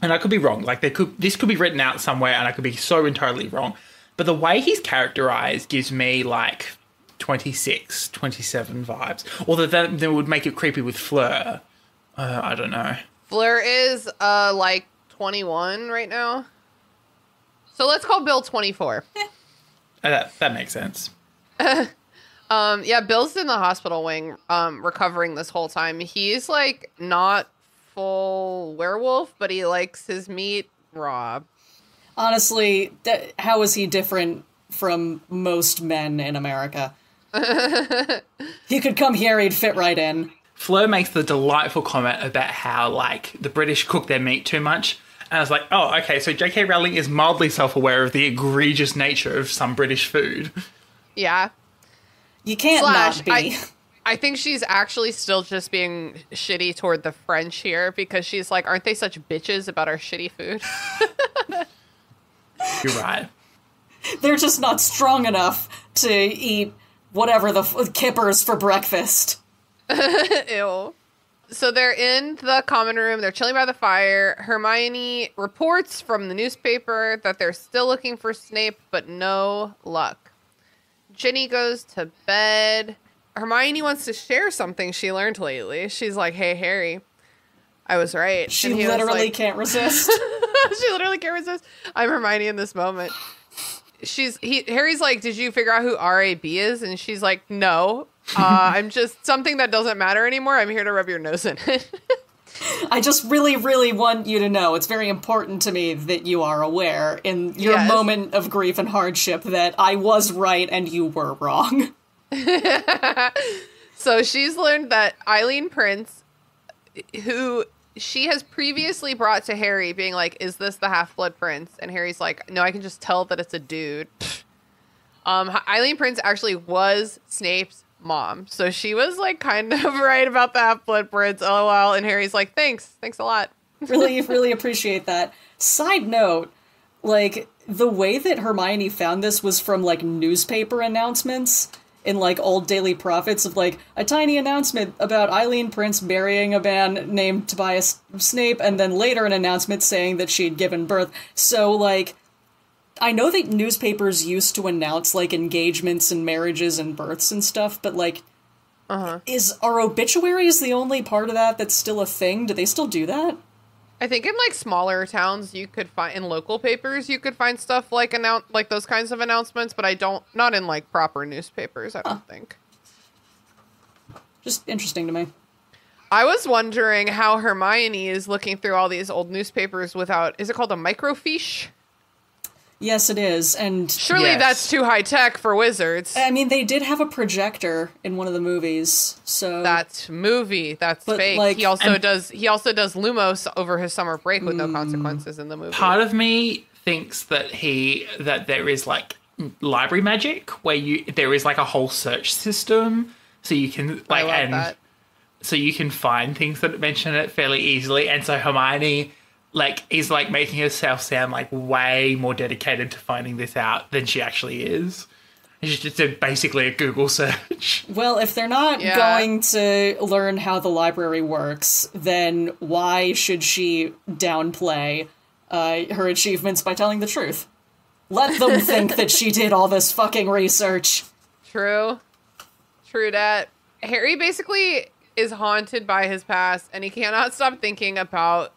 and I could be wrong. Like there could this could be written out somewhere, and I could be so entirely wrong. But the way he's characterized gives me like 26, 27 vibes. Although that, that would make it creepy with Fleur. Uh, I don't know. Fleur is uh like 21 right now. So let's call Bill 24. Uh, that that makes sense. Um yeah, Bill's in the hospital wing um recovering this whole time. He's like not full werewolf, but he likes his meat raw. Honestly, that, how is he different from most men in America? he could come here, he'd fit right in. Fleur makes the delightful comment about how like the British cook their meat too much. And I was like, oh, okay, so J.K. Rowling is mildly self-aware of the egregious nature of some British food. Yeah. You can't Slash, not be. I, I think she's actually still just being shitty toward the French here because she's like, aren't they such bitches about our shitty food? You're right. They're just not strong enough to eat whatever the f- kippers for breakfast. Ew. So they're in the common room. They're chilling by the fire. Hermione reports from the newspaper that they're still looking for Snape, but no luck. Ginny goes to bed. Hermione wants to share something she learned lately. She's like, "Hey, Harry, I was right." She And he literally like- can't resist. she literally can't resist. I'm Hermione in this moment. She's he Harry's like, did you figure out who RAB is? And she's like, no. Uh, I'm just something that doesn't matter anymore. I'm here to rub your nose in it. I just really, really want you to know it's very important to me that you are aware in your Yes. moment of grief and hardship that I was right and you were wrong. so she's learned that Eileen Prince, who she has previously brought to Harry, being like, "Is this the Half Blood Prince?" And Harry's like, "No, I can just tell that it's a dude." Um, Eileen Prince actually was Snape's mom, so she was like kind of right about the Half Blood Prince. LOL. And Harry's like, "Thanks, thanks a lot." really, really appreciate that. Side note, like the way that Hermione found this was from like newspaper announcements in like old Daily Prophets of like a tiny announcement about Eileen Prince marrying a man named Tobias Snape, and then later an announcement saying that she'd given birth. So like. I know that newspapers used to announce like engagements and marriages and births and stuff, but like, uh -huh. is are obituaries the only part of that that's still a thing? Do they still do that? I think in like smaller towns, you could find in local papers, you could find stuff like announce like those kinds of announcements, but I don't not in like proper newspapers. I don't think. Just interesting to me. I was wondering how Hermione is looking through all these old newspapers without. Is it called a microfiche? Yes, it is. And Surely Yes. that's too high tech for wizards. I mean, they did have a projector in one of the movies, so That's movie. That's But, fake. like- he also And- does. He also does Lumos over his summer break with no mm. consequences in the movie. Part of me thinks that he that there is like library magic where you there is like a whole search system so you can like and that. so you can find things that mention it fairly easily and so Hermione like is like making herself sound like way more dedicated to finding this out than she actually is. She's just did basically a Google search. well, if they're not Yeah. going to learn how the library works, then why should she downplay uh, her achievements by telling the truth? Let them think that she did all this fucking research. True. True that. Harry basically is haunted by his past and he cannot stop thinking about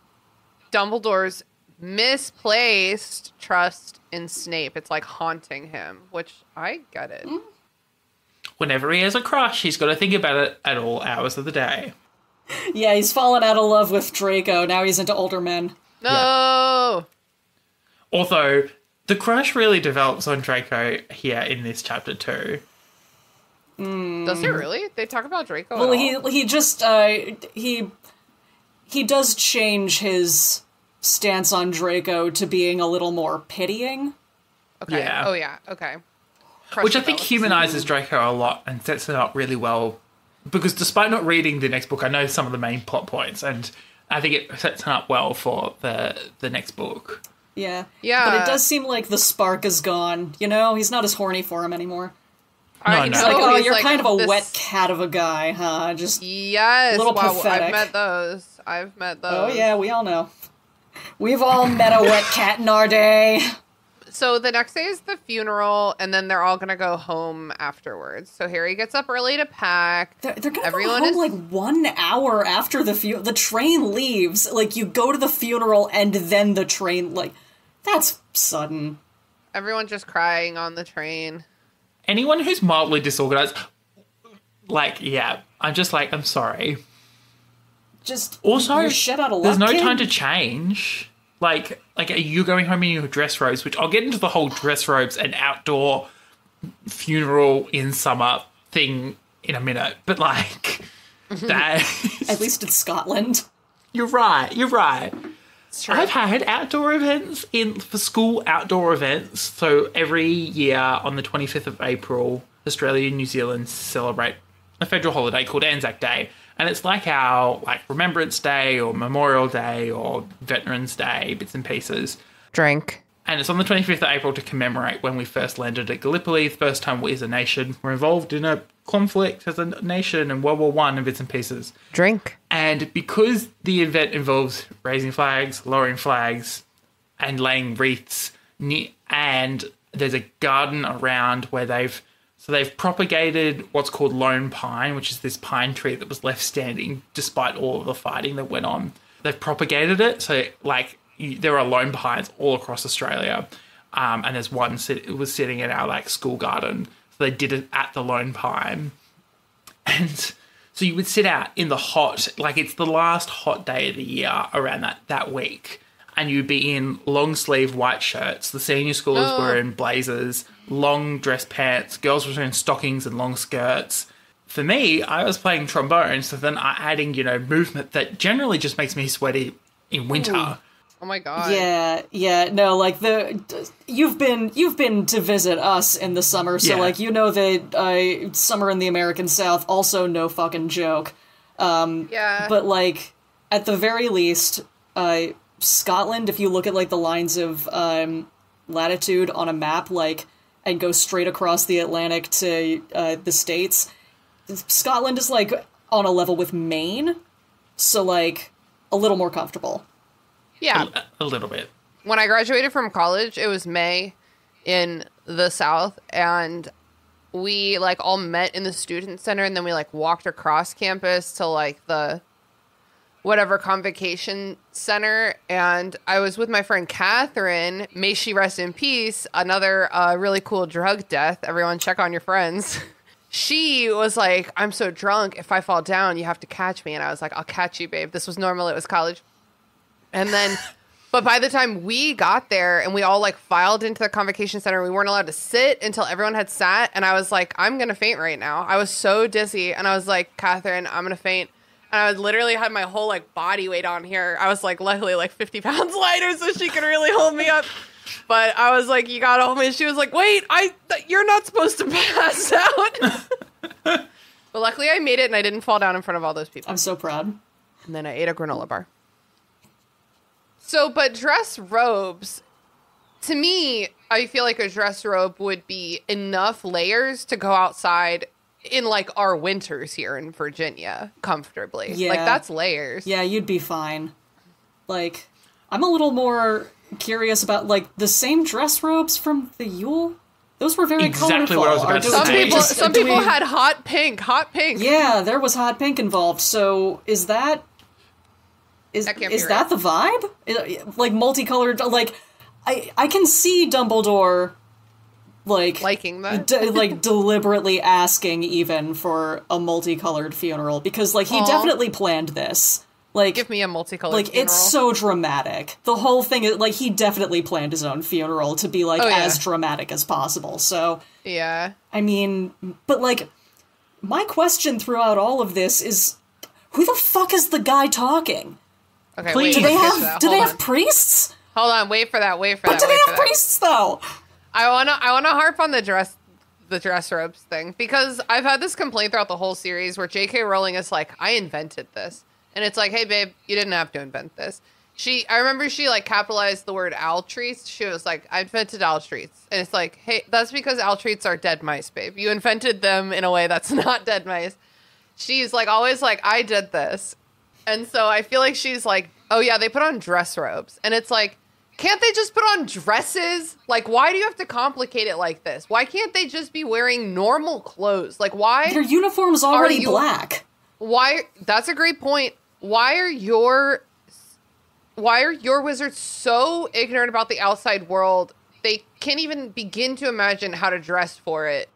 Dumbledore's misplaced trust in Snape. It's like haunting him, which I get it. Whenever he has a crush, he's got to think about it at all hours of the day. Yeah, he's fallen out of love with Draco. Now he's into older men. No. Although the crush really develops on Draco here in this chapter too. Does it really? They talk about Draco. at Well, all? he he just uh, he he does change his stance on Draco to being a little more pitying. okay. yeah. Oh yeah. Okay. Crush Which I think develops. humanizes Draco a lot and sets it up really well. Because despite not reading the next book, I know some of the main plot points, and I think it sets it up well for the the next book. Yeah, Yeah. But it does seem like the spark is gone. You know, he's not as horny for him anymore. I No, no. Like, oh, he's you're like kind of a this- wet cat of a guy, huh? Just Yes. Little wow, pathetic. I've met those. I've met oh, those. oh yeah, we all know. We've all met a wet cat in our day. So the next day is the funeral, and then they're all gonna go home afterwards. So Harry gets up early to pack. They're, they're gonna Everyone go home is- like one hour after the fu- the train leaves. Like you go to the funeral and then the train. Like that's sudden. Everyone just crying on the train. Anyone who's mildly disorganized, like, yeah, I'm just like, I'm sorry. Just Also, shit out of luck. there's no kid. time to change. Like, like, are you going home in your dress robes? Which I'll get into the whole dress robes and outdoor funeral in summer thing in a minute. But like, mm-hmm. that At least in Scotland. you're right. You're right. I've had outdoor events in for school outdoor events. So every year on the 25th of April, Australia and New Zealand celebrate a federal holiday called Anzac Day, and it's like our like Remembrance Day or Memorial Day or Veterans Day, bits and pieces. Drink. And it's on the 25th of April to commemorate when we first landed at Gallipoli, the first time we as a nation were involved in a conflict as a nation in World War One and bits and pieces. Drink. And because the event involves raising flags, lowering flags, and laying wreaths, and there's a garden around where they've so they've propagated what's called lone pine, which is this pine tree that was left standing despite all of the fighting that went on. They've propagated it, so like you, there are lone pines all across Australia, um, and there's one sit- it was sitting in our like school garden. So they did it at the lone pine, and so you would sit out in the hot, like it's the last hot day of the year around that, that week. And you'd be in long sleeve white shirts. The senior schoolers were in blazers, long dress pants. Girls were in stockings and long skirts. For me, I was playing trombone, so then I adding, you know, movement that generally just makes me sweaty in winter. Oh my god. Yeah, yeah, no, like the you've been you've been to visit us in the summer, so Yeah. like you know that uh, summer in the American South also no fucking joke. Um, Yeah. But like at the very least, uh, Scotland, if you look at like the lines of um, latitude on a map, like and go straight across the Atlantic to uh, the states, Scotland is like on a level with Maine, so like a little more comfortable. yeah. A, a little bit. when I graduated from college, it was May in the South, and we like all met in the student center, and then we like walked across campus to like the whatever convocation center, and I was with my friend Catherine. May she rest in peace. Another uh, really cool drug death. Everyone, check on your friends. She was like, I'm so drunk. If I fall down, you have to catch me. And I was like, I'll catch you, babe. This was normal. It was college. And then, but by the time we got there and we all like filed into the convocation center, we weren't allowed to sit until everyone had sat. And I was like, I'm going to faint right now. I was so dizzy. And I was like, Catherine, I'm going to faint. And I literally had my whole like body weight on here. I was like, luckily, like 50 pounds lighter so she could really hold me up. But I was like, you got to hold me. And she was like, wait, I, th- you're not supposed to pass out. but luckily I made it and I didn't fall down in front of all those people. I'm so proud. And then I ate a granola bar. So, but dress robes, to me, I feel like a dress robe would be enough layers to go outside in like our winters here in Virginia comfortably. Yeah. Like that's layers. Yeah, you'd be fine. Like, I'm a little more curious about like the same dress robes from the Yule. Those were very Exactly colorful. what I was about to Some do we people, just- some people we- had hot pink, hot pink. Yeah, there was hot pink involved. So is that is That is right. that the vibe? Like multicolored. Like I I can see Dumbledore like Liking that. de- like deliberately asking even for a multicolored funeral because like he Aw. definitely planned this. Like Give me a multicolored like funeral. it's so dramatic. The whole thing is like he definitely planned his own funeral to be like Oh, yeah. as dramatic as possible. So yeah. I mean, but like my question throughout all of this is who the fuck is the guy talking? Okay, Please. wait. Do they let's get to have do they Hold have priests? Hold on, wait for that. Wait for But that. do they have that. priests though? I wanna I wanna harp on the dress the dress robes thing because I've had this complaint throughout the whole series where J.K. Rowling is like, I invented this, and it's like, hey babe, you didn't have to invent this. She, I remember she like capitalized the word owl treats. She was like, I invented owl treats, and it's like, hey, that's because owl treats are dead mice, babe. You invented them in a way that's not dead mice. She's like always like, I did this, and so I feel like she's like oh yeah, they put on dress robes. And it's like, can't they just put on dresses? Like, why do you have to complicate it like this? Why can't they just be wearing normal clothes? Like, why? Their uniform's already you- black. why that's a great point why are your why are your wizards so ignorant about the outside world they can't even begin to imagine how to dress for it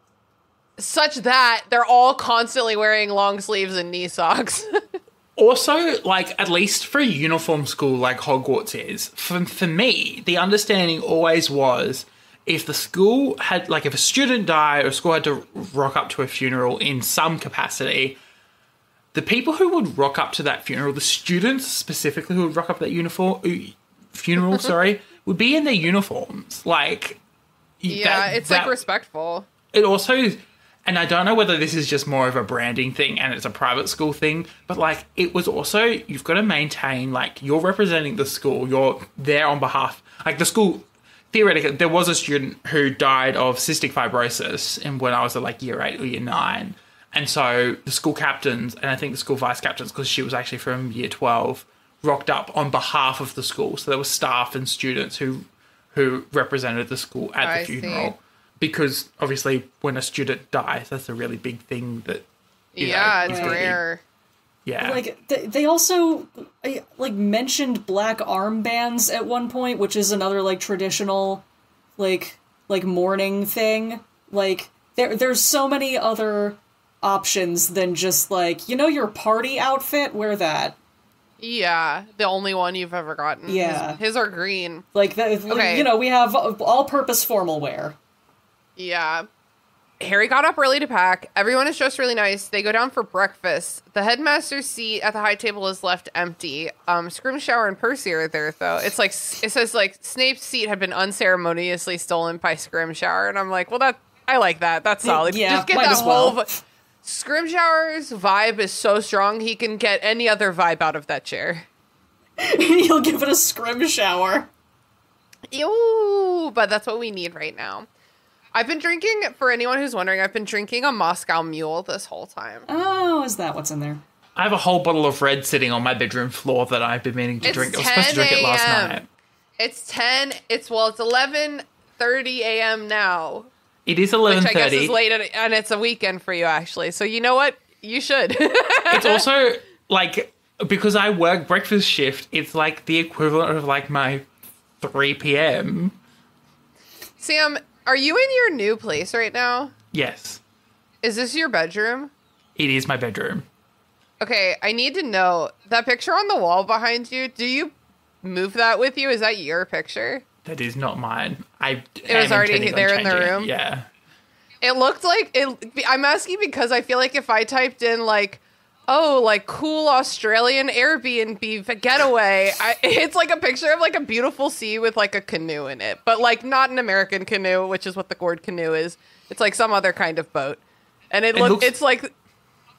such that they're all constantly wearing long sleeves and knee socks Also, like at least for a uniform school like Hogwarts is, for for me, the understanding always was if the school had like if a student died or a school had to rock up to a funeral in some capacity, the people who would rock up to that funeral, the students specifically who would rock up that uniform funeral, sorry, would be in their uniforms. Like yeah that- it's that- like respectful it also and I don't know whether this is just more of a branding thing and it's a private school thing, but like it was also you've got to maintain like you're representing the school, you're there on behalf like the school theoretically there was a student who died of cystic fibrosis and when I was at like year 8 or year 9. And so the school captains and I think the school vice captains because she was actually from year 12 rocked up on behalf of the school. So there were staff and students who who represented the school at I the see. Funeral because obviously when a student dies that's a really big thing that you know, yeah it's is be- rare yeah Like they, they also uh, like mentioned black armbands at one point, which is another like traditional like like mourning thing. Like there there's so many other options than just like, you know your party outfit, wear that. yeah the only one you've ever gotten Yeah. his, are green Like that Okay. you know, we have all purpose formal wear. Yeah. Harry got up early to pack. Everyone is dressed really nice. They go down for breakfast. The headmaster's seat at the high table is left empty. Um, Scrimshower and Percy are there though. It's like it says like Snape's seat had been unceremoniously stolen by Scrimshower, and I'm like, well, that I like that. That's solid. yeah, Just get that well. whole. vi- Scrimshower's vibe is so strong he can get any other vibe out of that chair. He'll give it a scrim shower. Ew, but that's what we need right now. I've been drinking, for anyone who's wondering, I've been drinking a Moscow Mule this whole time. Oh, is that what's in there? I have a whole bottle of red sitting on my bedroom floor that I've been meaning to It's drink. I was supposed to drink it last night. It's 10, it's, well, it's 11.30 a.m. now, It is which eleven I guess thirty. is late, at, and it's a weekend for you, actually. So you know what? You should. It's also like because I work breakfast shift. It's like the equivalent of like my three p.m. Sam, are you in your new place right now? Yes, Is this your bedroom? it is my bedroom. Okay, I need to know that picture on the wall behind you. Do you move that with you? Is that your picture? That is not mine. I It was already there in the changing it. room? Yeah. It looked like it. I'm asking because I feel like if I typed in like, oh, like cool Australian Airbnb getaway, I, it's like a picture of like a beautiful sea with like a canoe in it, but like not an American canoe, which is what the gourd canoe is. It's like some other kind of boat, and it, It look, looks- it's like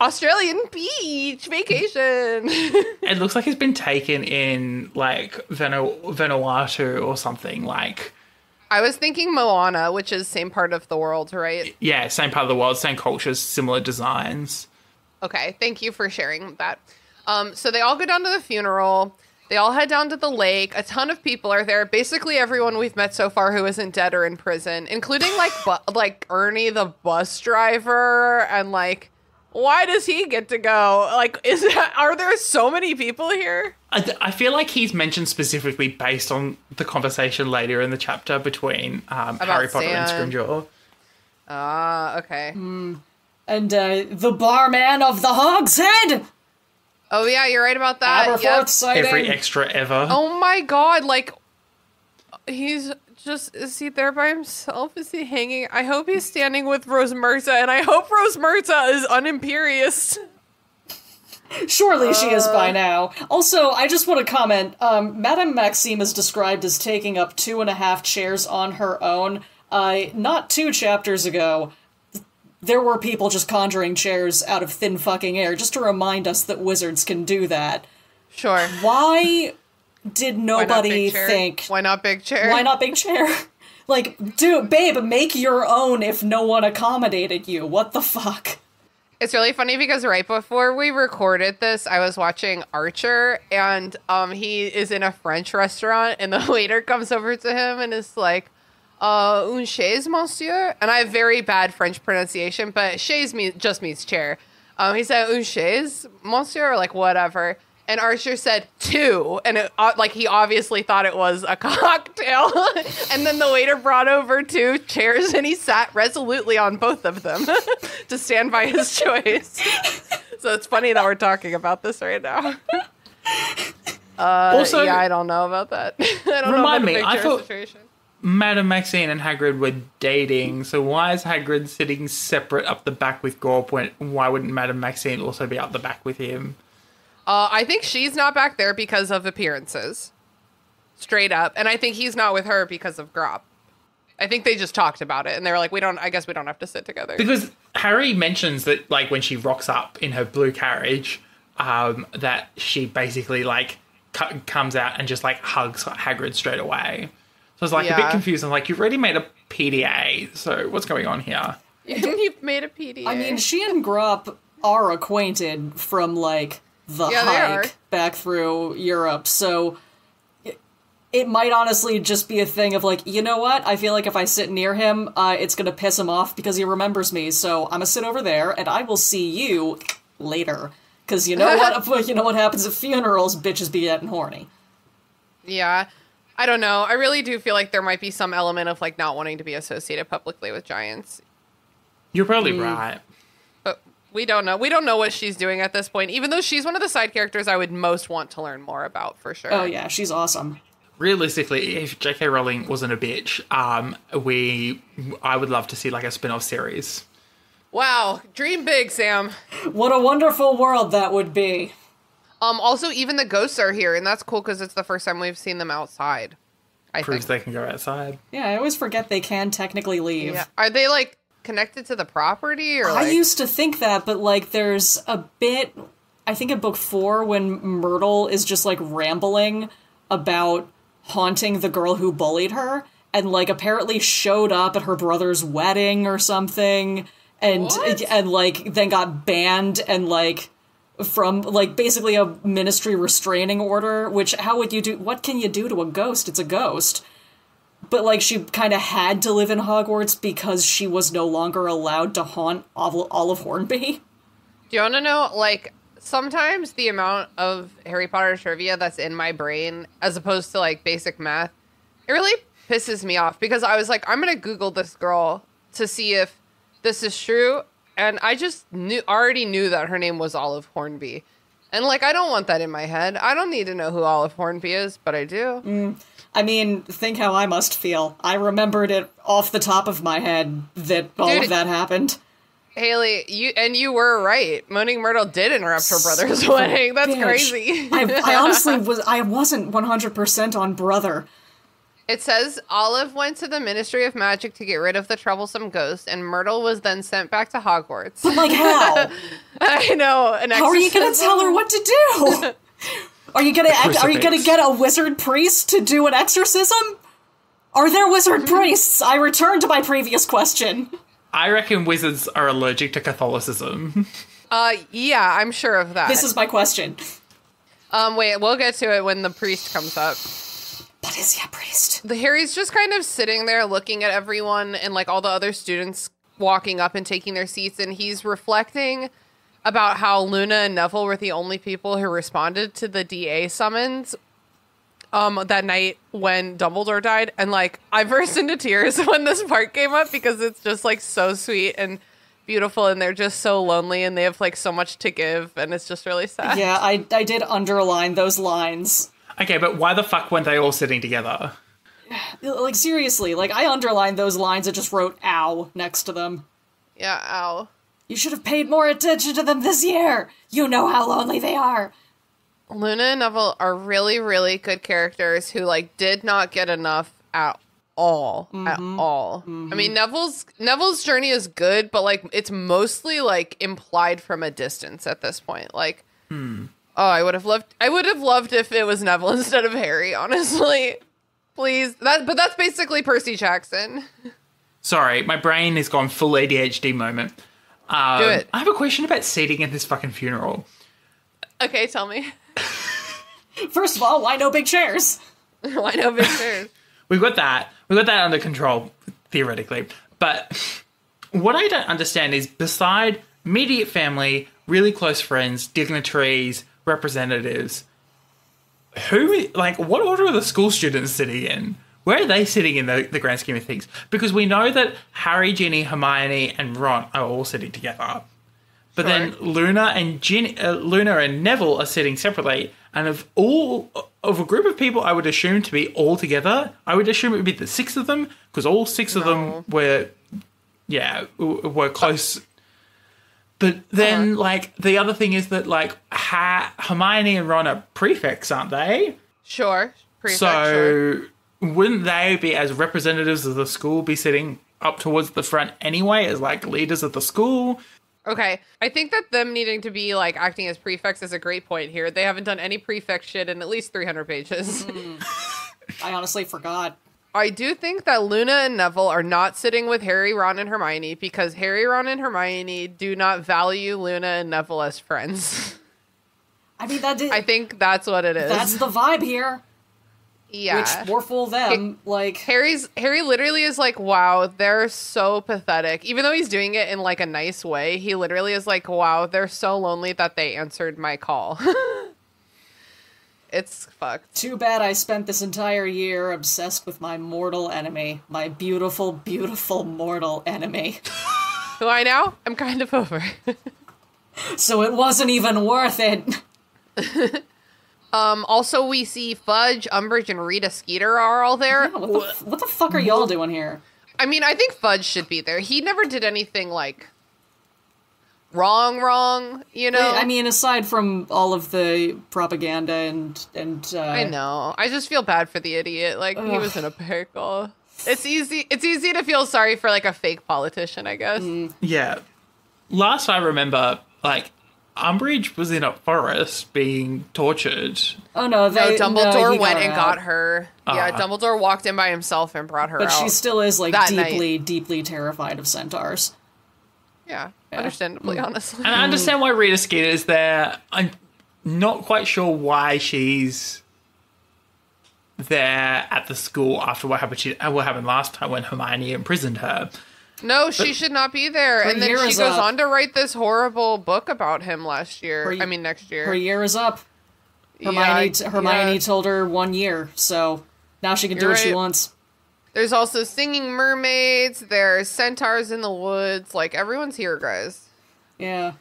Australian beach vacation. It looks like it's been taken in like Vanu- Vanuatu or something. Like, I was thinking Moana, which is same part of the world, right? yeah, same part of the world, same cultures, similar designs. Okay, thank you for sharing that. Um, so they all go down to the funeral. They all head down to the lake. A ton of people are there. Basically, everyone we've met so far who isn't dead or in prison, including like bu- like Ernie, the bus driver, and like, why does he get to go? Like, is that, are there so many people here? I, th- I feel like he's mentioned specifically based on the conversation later in the chapter between um, Harry Potter and Sam. Scrimgeour. Ah, okay. And uh, the barman of the Hogshead! Oh yeah, you're right about that. Aberforth Yep. sighting. Every extra ever. Oh my god, like he's just is he there by himself? Is he hanging? I hope he's standing with Rosmerta, and I hope Rosmerta is unimperious. Surely she is by now. Also, I just want to comment. Um, Madame Maxime is described as taking up two and a half chairs on her own. Uh, not two chapters ago, there were people just conjuring chairs out of thin fucking air, just to remind us that wizards can do that. Sure. Why did nobody chair? think? Why not big chair? Why not big chair? like, dude, babe, make your own if no one accommodated you. What the fuck? It's really funny because right before we recorded this, I was watching Archer, and um, he is in a French restaurant, and the waiter comes over to him and is like, uh, "Un chaise, monsieur." And I have very bad French pronunciation, but chaise mean, just means chair. Um, he said, "Un chaise, monsieur," or like whatever. And Archer said two, and it, uh, like he obviously thought it was a cocktail. and then the waiter brought over two chairs, and he sat resolutely on both of them to stand by his choice. so it's funny that we're talking about this right now. Uh, Also- yeah, I don't know about that. I don't know Remind about me, I thought- situation. Madame Maxime and Hagrid were dating, so why is Hagrid sitting separate up the back with Grawp when why wouldn't Madame Maxime also be up the back with him? Uh, I think she's not back there because of appearances, straight up, and I think he's not with her because of Grawp. I think they just talked about it, and they were like, "We don't. I guess we don't have to sit together." Because Harry mentions that like when she rocks up in her blue carriage, um, that she basically like cu- comes out and just like hugs Hagrid straight away. So I was like a bit Yeah. confused. I'm like, you've already made a PDA, so what's going on here? You've made a PDA. I mean, she and Grawp are acquainted from like the Yeah, hike back through Europe, so it, it might honestly just be a thing of like, you know what? I feel like if I sit near him, uh, it's gonna piss him off because he remembers me. So I'm gonna sit over there, and I will see you later. Because you know what? you know what happens at funerals? Bitches be getting horny. yeah. I don't know. I really do feel like there might be some element of like not wanting to be associated publicly with giants, You're probably Hmm. right. but we don't know. We don't know what she's doing at this point. Even though she's one of the side characters I would most want to learn more about for sure. Oh yeah, she's awesome. Realistically, if J.K. Rowling wasn't a bitch, um, we I would love to see like a spin-off series. Wow, dream big, Sam. What a wonderful world that would be. Um, also, even the ghosts are here, and that's cool because it's the first time we've seen them outside. I Proves think. they can go outside. Yeah, I always forget they can technically leave. Yeah. Are they like connected to the property or I like? used to think that, but like there's a bit I think in book 4 when Myrtle is just like rambling about haunting the girl who bullied her and like apparently showed up at her brother's wedding or something and What? and like then got banned and like from like basically a ministry restraining order which how would you do what can you do to a ghost it's a ghost but like she kind of had to live in Hogwarts because she was no longer allowed to haunt Ol- Olive Hornby. Do you want to know like? Sometimes the amount of Harry Potter trivia that's in my brain, as opposed to like basic math, it really pisses me off because I was like, I'm gonna Google this girl to see if this is true, and I just knew already knew that her name was Olive Hornby, and like I don't want that in my head. I don't need to know who Olive Hornby is, but I do. Mm. I mean, think how I must feel. I remembered it off the top of my head that all Dude, of that happened. Haley, you and you were right. Moaning Myrtle did interrupt her brother's wedding. That's Bitch. crazy. I, I honestly was I wasn't 100% on brother. It says Olive went to the Ministry of Magic to get rid of the troublesome ghost, and Myrtle was then sent back to Hogwarts. But like how? I know. An How are you going to tell her what to do? Are you going to are you going to get a wizard priest to do an exorcism? Are there wizard priests? I return to my previous question. I reckon wizards are allergic to Catholicism. Uh, yeah, I'm sure of that. This is my question. um, wait, we'll get to it when the priest comes up. But is he a priest? The Harry's just kind of sitting there looking at everyone and like all the other students walking up and taking their seats, and he's reflecting about how Luna and Neville were the only people who responded to the DA summons um that night when Dumbledore died and like I burst into tears when this part came up because it's just like so sweet and beautiful and they're just so lonely and they have like so much to give and it's just really sad. Yeah, I I did underline those lines. Okay, but why the fuck weren't they all sitting together? Like seriously, like I underlined those lines and just wrote "ow" next to them. Yeah, ow. You should have paid more attention to them this year. You know how lonely they are. Luna and Neville are really, really good characters who like did not get enough at all. At mm-hmm. all. I mean mm-hmm. Neville's Neville's journey is good, but like it's mostly like implied from a distance at this point. Like hmm. Oh, I would have loved I would have loved if it was Neville instead of Harry, honestly. Please. That but that's basically Percy Jackson. Sorry, my brain has gone full ADHD moment. Um, Do it. I have a question about seating at this fucking funeral. Okay, tell me. First of all, why no big chairs? Why no big chairs? We've got that. We've got that under control, theoretically. But what I don't understand is beside immediate family, really close friends, dignitaries, representatives, who, like, what order are the school students sitting in? Where are they sitting in the, the grand scheme of things? Because we know that Harry, Ginny, Hermione, and Ron are all sitting together. But then Luna and Ginny, uh, Luna and Neville are sitting separately, and of all of a group of people, I would assume to be all together. I would assume it would be the six of them because all six of them were, yeah, were close. But uh-huh. then, like the other thing is that like ha- Hermione and Ron are prefects, aren't they? Sure. Prefect, sure. so wouldn't they be as representatives of the school be sitting up towards the front anyway as like leaders of the school? Okay. I think that them needing to be like acting as prefects is a great point here. They haven't done any prefect shit in at least 300 pages. Hmm. I honestly forgot. I do think that Luna and Neville are not sitting with Harry, Ron, and Hermione because Harry, Ron, and Hermione do not value Luna and Neville as friends. I mean, that did, I think that's what it is. that's the vibe here. yeah. Which more fool them. Like, Harry's Harry literally is like, wow, they're so pathetic. Even though he's doing it in like a nice way, he literally is like, wow, they're so lonely that they answered my call. it's fucked. too bad I spent this entire year obsessed with my mortal enemy. My beautiful, beautiful mortal enemy. Who I now? I'm kind of over. So it wasn't even worth it. um. Also, we see Fudge, Umbridge, and Rita Skeeter are all there. What the, what the fuck are y'all doing here? I mean, I think Fudge should be there. He never did anything like wrong, wrong. You know. I mean, aside from all of the propaganda and and uh, I know. I just feel bad for the idiot. Like he was in a pickle. It's easy. It's easy to feel sorry for like a fake politician, I guess. Yeah. Last I remember, like Umbridge was in a forest being tortured. Oh no, No, Dumbledore he went and out. got her. yeah, Ah. Dumbledore walked in by himself and brought her But out. she still is like that night. deeply, deeply terrified of centaurs. Yeah, understandably, mm. honestly. And I understand why Rita Skeeter is there. I'm not quite sure why she's there at the school after what happened. She, what happened last time when Hermione imprisoned her. No, she should not be there. And then she goes up. on to write this horrible book about him last year. Her- I mean, next year. Her year is up. Yeah, Hermione, t- Hermione yeah. told her one year, so now she can do You're what she wants. There's also singing mermaids. There's centaurs in the woods. Like everyone's here, guys. Yeah.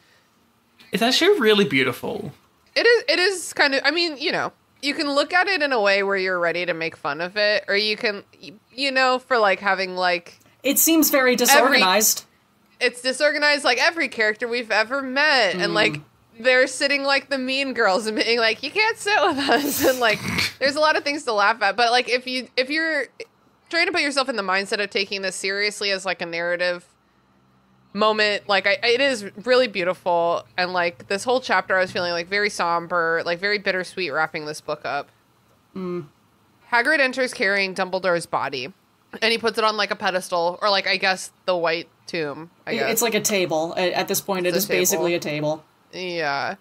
It's actually really beautiful. It is. It is kind of. I mean, you know, you can look at it in a way where you're ready to make fun of it, or you can, you know, for like having like It seems very disorganized. it's disorganized, like every character we've ever met, and like mm. they're sitting like the mean girls and being like, "You can't sit with us," and like there's a lot of things to laugh at. But like if you if you're trying to put yourself in the mindset of taking this seriously as like a narrative moment like I, it is really beautiful and like this whole chapter i was feeling like very somber like very bittersweet wrapping this book up mm. hagrid enters carrying dumbledore's body and he puts it on like a pedestal or like i guess the white tomb I guess. It's like a table. At this point, it It's a is basically a table. Yeah.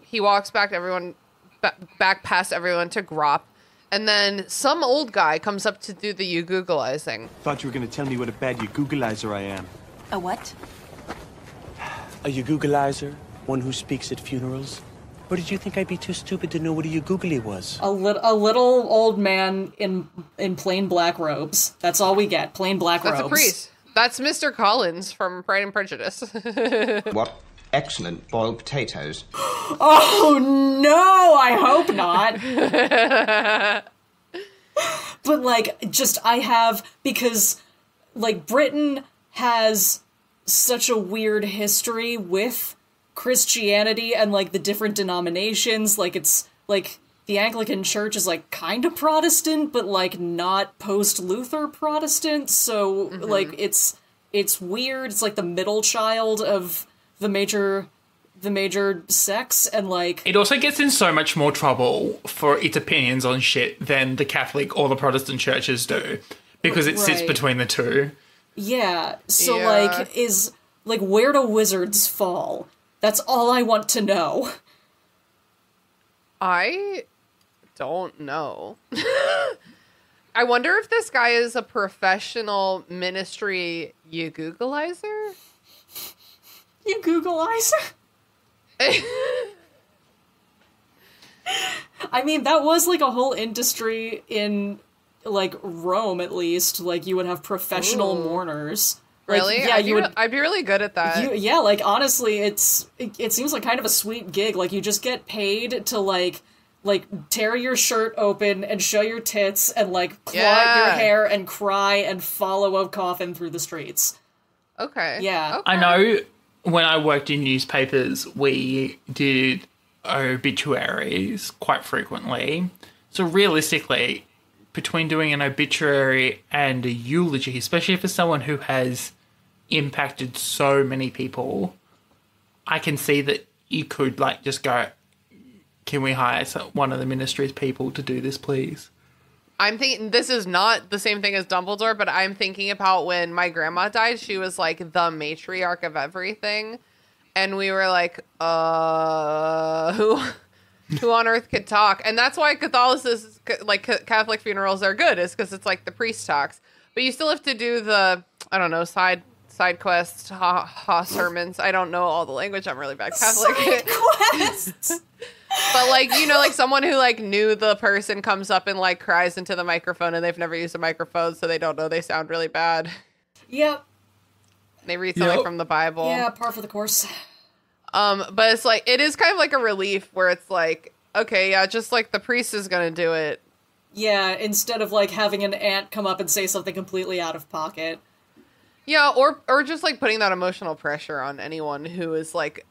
He walks back to everyone, ba- back past everyone to Grawp. And then some old guy comes up to do the you Googleizing. Thought you were going to tell me what a bad Googleizer I am. A what? A Googleizer? One who speaks at funerals? Or did you think I'd be too stupid to know what a googly was? A, lit- a little old man in in plain black robes. That's all we get. Plain black That's robes. a priest. That's Mr. Collins from Pride and Prejudice. What excellent boiled potatoes. Oh no! I hope not. but like, just I have because like Britain has such a weird history with Christianity and like the different denominations. Like it's like the Anglican Church is like kind of Protestant, but like not post Luther Protestant. So mm-hmm. like it's it's weird. It's like the middle child of the major the major sects and like It also gets in so much more trouble for its opinions on shit than the Catholic or the Protestant churches do because it sits between the two. Yeah. So Yeah. like is Like, where do wizards fall? That's all I want to know. I don't know. I wonder if this guy is a professional ministry you Googleizer. You Googleizer? I mean, that was like a whole industry in like Rome, at least. Like you would have professional Ooh. mourners. Like, Really? yeah, I'd be you would. re- I'd be really good at that. You, yeah, like honestly, it's it, it seems like kind of a sweet gig. Like you just get paid to like like tear your shirt open and show your tits and like claw at your hair and cry and follow a coffin through the streets. okay. Yeah. I know when I worked in newspapers, we did obituaries quite frequently. So realistically, between doing an obituary and a eulogy, especially for someone who has impacted so many people, I can see that you could like just go, "Can we hire one of the ministry's people to do this, please?" I'm thinking this is not the same thing as Dumbledore, but I'm thinking about when my grandma died. She was like the matriarch of everything, and we were like, uh, who, who on earth could talk? And that's why Catholicism, like Catholic funerals, are good, is because it's like the priest talks, but you still have to do the, I don't know, side side quests, ha, ha sermons. I don't know all the language. I'm really bad Catholic. Quests. But like you know, like someone who like knew the person comes up and like cries into the microphone and they've never used a microphone, so they don't know they sound really bad. yep. They read something Yep. from the Bible. Yeah, par for the course. Um, but it's like it is kind of like a relief where it's like, okay, yeah, just like the priest is gonna do it. Yeah, instead of like having an aunt come up and say something completely out of pocket. Yeah, or or just like putting that emotional pressure on anyone who is like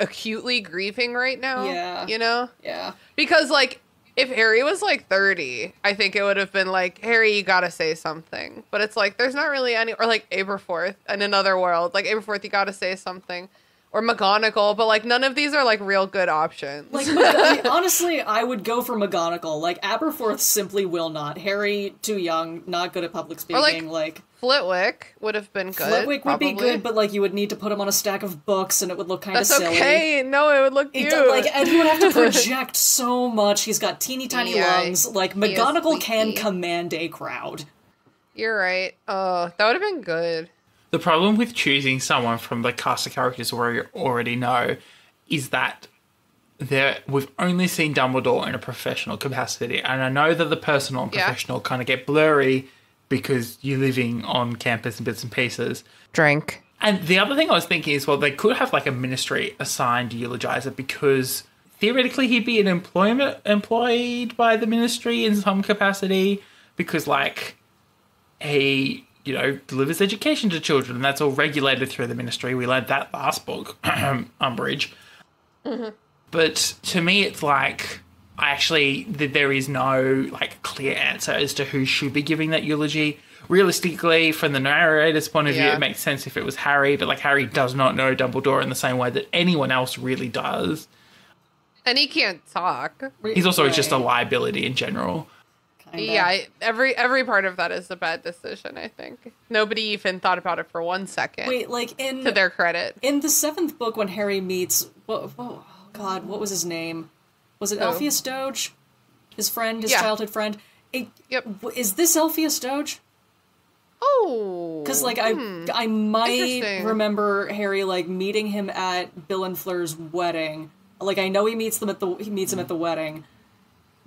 acutely grieving right now. Yeah. You know? Yeah. Because like if Harry was like 30, I think it would have been like, Harry, you gotta say something. But it's like there's not really any or like Aberforth in another world. Like Aberforth, you gotta say something. Or McGonagall, but like none of these are like real good options. Like, honestly, I would go for McGonagall. Like, Aberforth simply will not. Harry, too young, not good at public speaking. like, like, Flitwick would have been good. Flitwick would be good, but like, you would need to put him on a stack of books, and it would look kind of That's silly. okay. No, it would look It cute. do- like, and he would have to project so much. He's got teeny tiny Yeah, lungs. Like, McGonagall can command a crowd. You're right. Oh, that would have been good. The problem with choosing someone from the cast of characters we already know is that there we've only seen Dumbledore in a professional capacity, and I know that the personal and Yeah. professional kind of get blurry because you're living on campus in bits and pieces. Drink. And the other thing I was thinking is, well, they could have like a ministry assigned eulogizer because theoretically he'd be an employment employed by the ministry in some capacity because like he you know delivers education to children and that's all regulated through the ministry. We learned that last book, Umbridge. Mm-hmm. But to me, it's like I actually there is no like clear answer as to who should be giving that eulogy. Realistically, from the narrator's point of view, it makes sense if it was Harry, but like Harry does not know Dumbledore in the same way that anyone else really does. And he can't talk. He's also just a liability in general. Kinda. Yeah, I- every every part of that is a bad decision. I think nobody even thought about it for one second. Wait, like, in. to their credit. in the seventh book when Harry meets what, oh god, what was his name? Was it Oh. Elphias Doge? His friend, his Yeah. childhood friend. It, Yep. Is this Elphias Doge? Oh, Because like I hmm. I might remember Harry like meeting him at Bill and Fleur's wedding. Like I know he meets them at the he meets him at the wedding,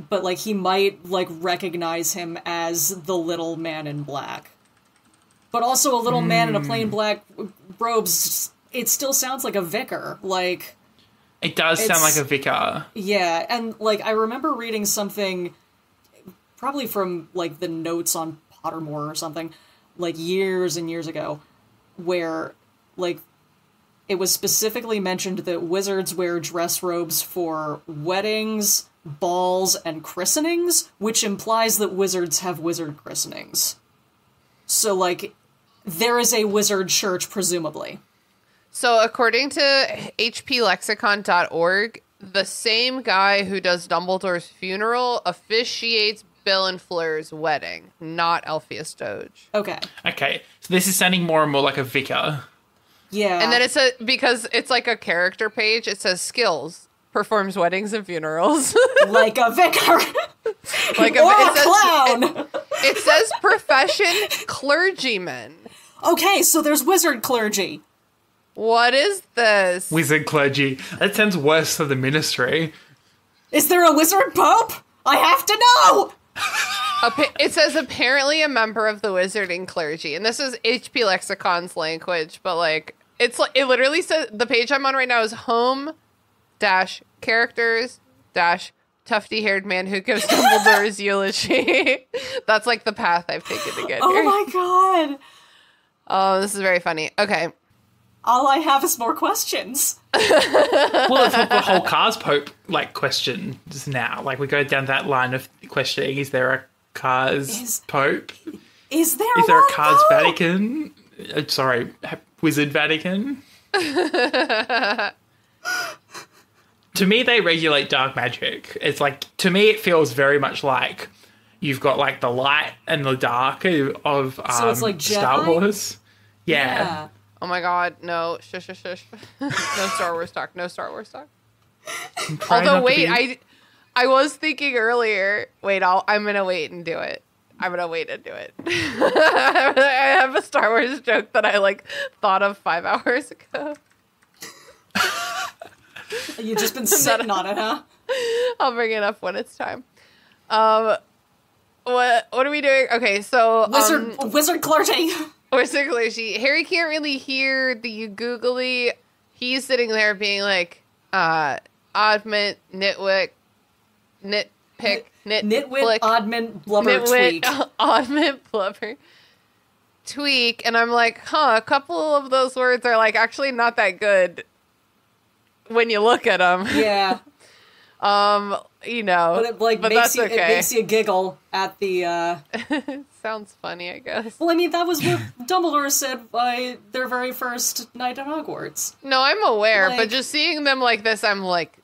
but like he might like recognize him as the little man in black. But also a little man in a plain hmm. black robes. It still sounds like a vicar. Like It does sound like a vicar. Yeah, and like I remember reading something probably from like the notes on Pottermore or something, like years and years ago, where like it was specifically mentioned that wizards wear dress robes for weddings, balls, and christenings, which implies that wizards have wizard christenings. So like there is a wizard church presumably. So, according to hplexicon.org, the same guy who does Dumbledore's funeral officiates Bill and Fleur's wedding, not Elphias Doge. Okay. Okay, so this is sounding more and more like a vicar. Yeah. And then it says because it's like a character page. It says skills performs weddings and funerals. like a vicar. like or it a says, clown. It, it says profession clergyman. Okay, so there's wizard clergy. What is this? Wizard clergy. That sounds worse than the ministry. Is there a wizard pope? I have to know. Appa- It says apparently a member of the wizarding clergy, and this is HP Lexicon's language, but like it's like it literally says the page I'm on right now is home dash characters dash tufty haired man who gives Dumbledore's eulogy. That's like the path I've taken to get Oh here. my god. Oh, this is very funny. Okay. All I have is more questions. Well, it's like the whole cars pope like question just now. Like we go down that line of questioning: Is there a cars Is- pope? Is there Is there a cars though? Vatican? Uh, sorry, Wizard Vatican. To me, they regulate dark magic. It's like to me, it feels very much like you've got like the light and the dark of um, So it's like Star Wars. Yeah. Yeah. Oh my god, no. Shush, shush, shush. no Star Wars talk. No Star Wars talk. Although, wait, be- I I was thinking earlier. Wait, I'll, I'm gonna wait and do it. I'm gonna wait and do it. I have a Star Wars joke that I like thought of five hours ago. You've just been sitting on it, huh? I'll bring it up when it's time. Um, what what are we doing? Okay, so Wizard um, wizard clergy. Wizard Clergy. Harry can't really hear the googly. He's sitting there being like, uh, oddment, nitwick, nitpick, nit, Nitwit, flick, oddment, blubber, nitwit, tweak. oddment, blubber, tweak. And I'm like, huh, a couple of those words are like actually not that good when you look at them. Yeah. Um, you know, But it like but makes you okay. it makes you giggle at the uh Sounds funny, I guess. Well, I mean that was what Dumbledore said by their very first night at Hogwarts. No, I'm aware, but just seeing them like this, I'm like,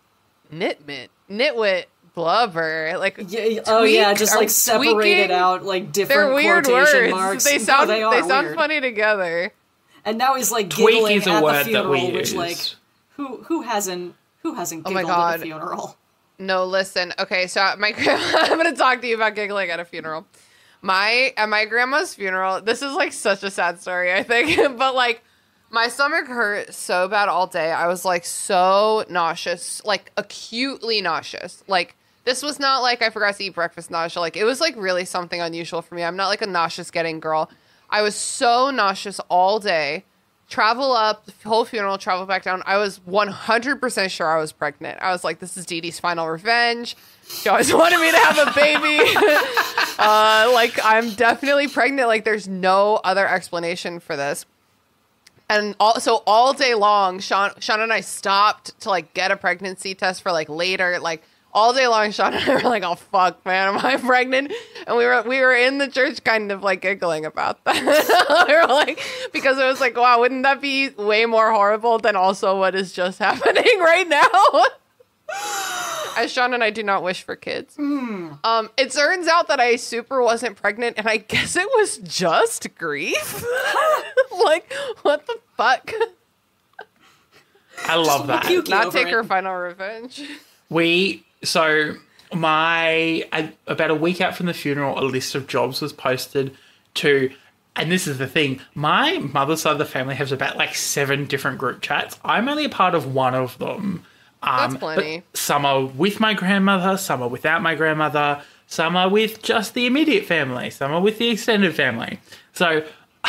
nitmit, nitwit, blubber, like Yeah, oh yeah, just like separated tweaking. out like different They're weird quotation words. marks. They No, sound they, they, are sound weird. funny together. And now he's like Tweak giggling is a at word the that funeral, we which use. like who who hasn't who hasn't Oh my giggled at a funeral? No, listen. Okay, so my I'm gonna talk to you about giggling at a funeral. My at my grandma's funeral. This is like such a sad story, I think, but like my stomach hurt so bad all day. I was like so nauseous, like acutely nauseous. Like this was not like I forgot to eat breakfast nausea. Like it was like really something unusual for me. I'm not like a nauseous getting girl. I was so nauseous all day. Travel up, whole funeral, travel back down. I was 100% sure I was pregnant. I was like, this is Dee Dee's final revenge. She always wanted me to have a baby. uh, like, I'm definitely pregnant. Like, there's no other explanation for this. And also, all day long, Sean, Sean and I stopped to like get a pregnancy test for like later. Like all day long, Sean and I were like, "Oh fuck, man, am I pregnant?" And we were we were in the church, kind of like giggling about that. we were like, because it was like, wow, wouldn't that be way more horrible than also what is just happening right now? As Sean and I do not wish for kids. Um, it turns out that I super wasn't pregnant, and I guess it was just grief. like, what the fuck? I love that. Puke Not take it. her final revenge. We so my a- about a week out from the funeral, a list of jobs was posted to, and this is the thing. My mother's side of the family has about like seven different group chats. I'm only a part of one of them. Um, That's plenty. Some are with my grandmother, some are without my grandmother, some are with just the immediate family, some are with the extended family. So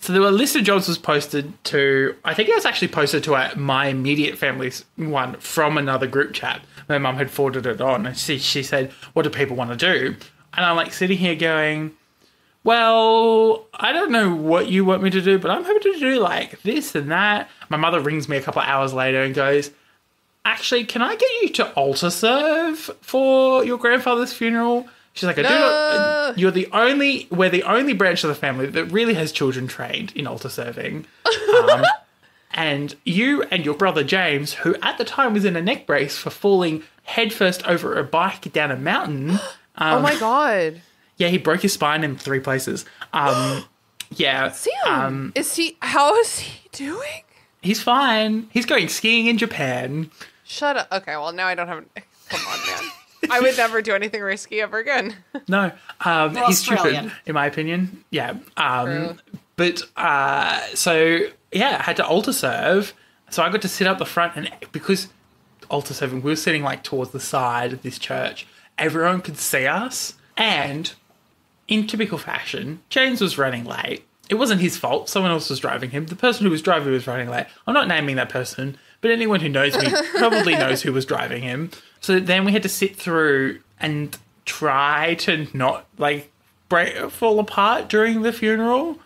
so there were a list of jobs was posted to. I think it was actually posted to uh, my immediate family's one from another group chat. My mum had forwarded it on, and she she said, "What do people want to do?" And I'm like sitting here going, "Well, I don't know what you want me to do, but I'm happy to do like this and that." My mother rings me a couple of hours later and goes, "Actually, can I get you to altar serve for your grandfather's funeral?" She's like, "I do No. not." You're the only. We're the only branch of the family that really has children trained in altar serving. Um, and you and your brother James, who at the time was in a neck brace for falling headfirst over a bike down a mountain. oh my god. Yeah, he broke his spine in three places. Um, yeah, Sam, um, is he? How is he doing? he's fine. He's going skiing in Japan. Shut up. Okay, well now I don't have. Come on, man. I would never do anything risky ever again. No, um, he's Australian. stupid, in my opinion. Yeah. Um, True. but uh, so yeah, I had to alter serve. So I got to sit up the front, and because altar serving, we were sitting like towards the side of this church. Everyone could see us, and in typical fashion, James was running late. It wasn't his fault. Someone else was driving him. The person who was driving was running late. I'm not naming that person, but anyone who knows me probably knows who was driving him. So then we had to sit through and try to not like break fall apart during the funeral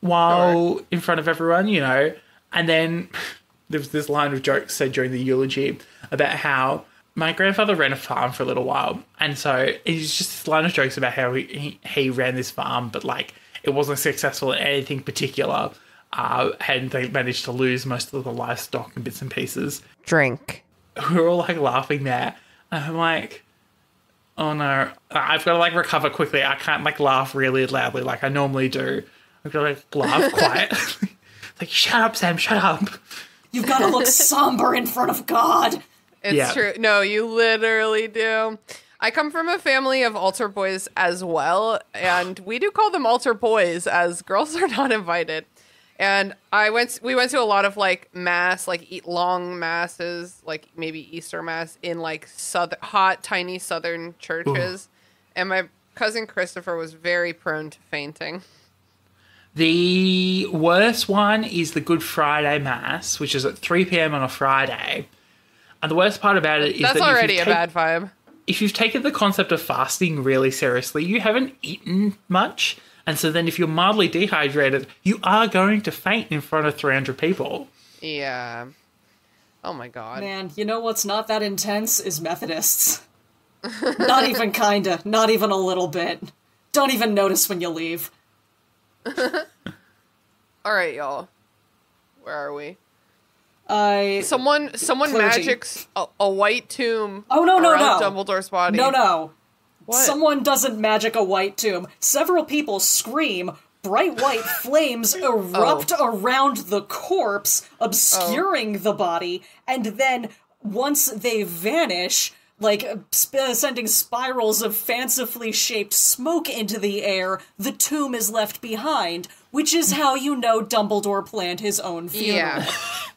while in front of everyone, you know. And then there was this line of jokes said during the eulogy about how my grandfather ran a farm for a little while, and so it's just this line of jokes about how he, he, he ran this farm, but like it wasn't successful in anything particular, uh, and they managed to lose most of the livestock and bits and pieces. Drink. We are all like laughing there, and I'm like, oh no, I've got to like recover quickly. I can't like laugh really loudly like I normally do. I've got to like laugh quiet. like shut up, Sam, shut up. You've got to look somber in front of God. It's Yeah. true. No, you literally do. I come from a family of altar boys as well, and we do call them altar boys as girls are not invited. And I went we went to a lot of like mass, like eat long masses, like maybe Easter mass in like southern hot tiny southern churches. And my cousin Christopher was very prone to fainting. The worst one is the Good Friday Mass, which is at 3 p.m. on a Friday. And the worst part about it is That's that if already you've a take- bad vibe. if you've taken the concept of fasting really seriously, you haven't eaten much. And so then if you're mildly dehydrated, you are going to faint in front of 300 people. Yeah. Oh my god. Man, you know what's not that intense is Methodists. not even kinda, not even a little bit. Don't even notice when you leave. All right, y'all. Where are we? I Someone, someone Clergy. magics a, a white tomb. Oh, no, no, no. Dumbledore's body. No, no. What? Someone doesn't magic a white tomb. Several people scream. Bright white flames erupt oh. around the corpse, oh. obscuring the body, and then once they vanish, like sp- sending spirals of fancifully shaped smoke into the air, the tomb is left behind, which is how you know Dumbledore planned his own funeral. Yeah,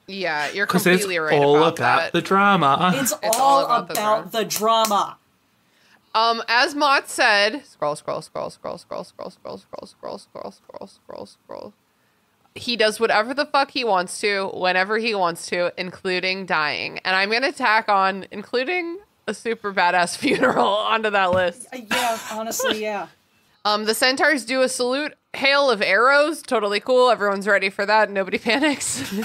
yeah, you're Because it's completely right all about, about, that. the drama. It's, It's all, all about, about the the drama. Um, as Mott said, scroll, scroll, scroll, scroll, scroll, scroll, scroll, scroll, scroll, scroll, scroll, scroll, scroll. He does whatever the fuck he wants to, whenever he wants to, including dying. And I'm gonna tack on, including a super badass funeral onto that list. Uh, Yeah, honestly, yeah. Um, the centaurs do a salute, hail of arrows, totally cool. Everyone's ready for that. Nobody panics.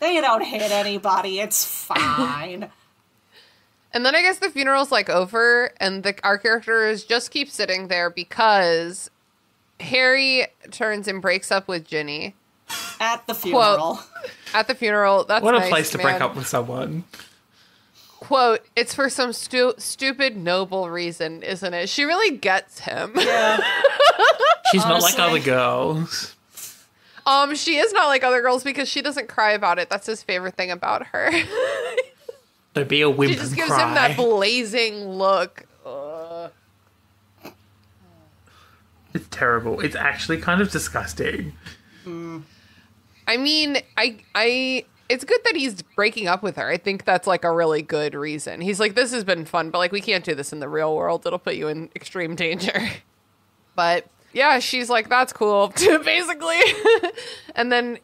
They don't hit anybody. It's fine. And then I guess the funeral's like over, and the our characters just keep sitting there because Harry turns and breaks up with Ginny At the funeral. at the funeral. That's what a nice, place to break up with someone. Quote: It's for some stu- stupid noble reason, isn't it? She really gets him. Yeah. She's not like other girls. Um, she is not like other girls because she doesn't cry about it. That's his favorite thing about her. Don't be a wimp she just and gives cry. him that blazing look. Ugh. It's terrible. It's actually kind of disgusting. I mean, I I it's good that he's breaking up with her. I think that's like a really good reason. He's like this has been fun, but like we can't do this in the real world. It'll put you in extreme danger. But yeah, she's like that's cool basically. and then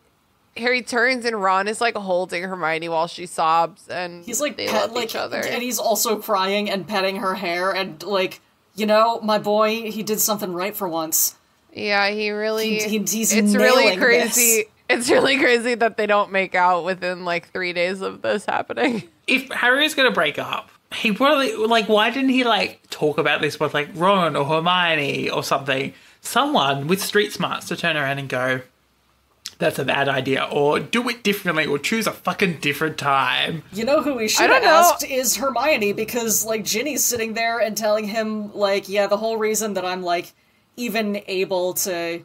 Harry turns and Ron is like holding Hermione while she sobs and He's like they pet, like, each other. and he's also crying and petting her hair and like, you know, my boy, he did something right for once. yeah, he really He- he- he's It's really crazy. this. It's really crazy that they don't make out within like 3 days of this happening. If Harry is going to break up, he probably like why didn't he like talk about this with like Ron or Hermione or something? Someone with street smarts to turn around and go, "That's a bad idea," or do it differently, or choose a fucking different time. You know who we should have asked is Hermione because like Ginny's sitting there and telling him like, yeah, the whole reason that I'm like even able to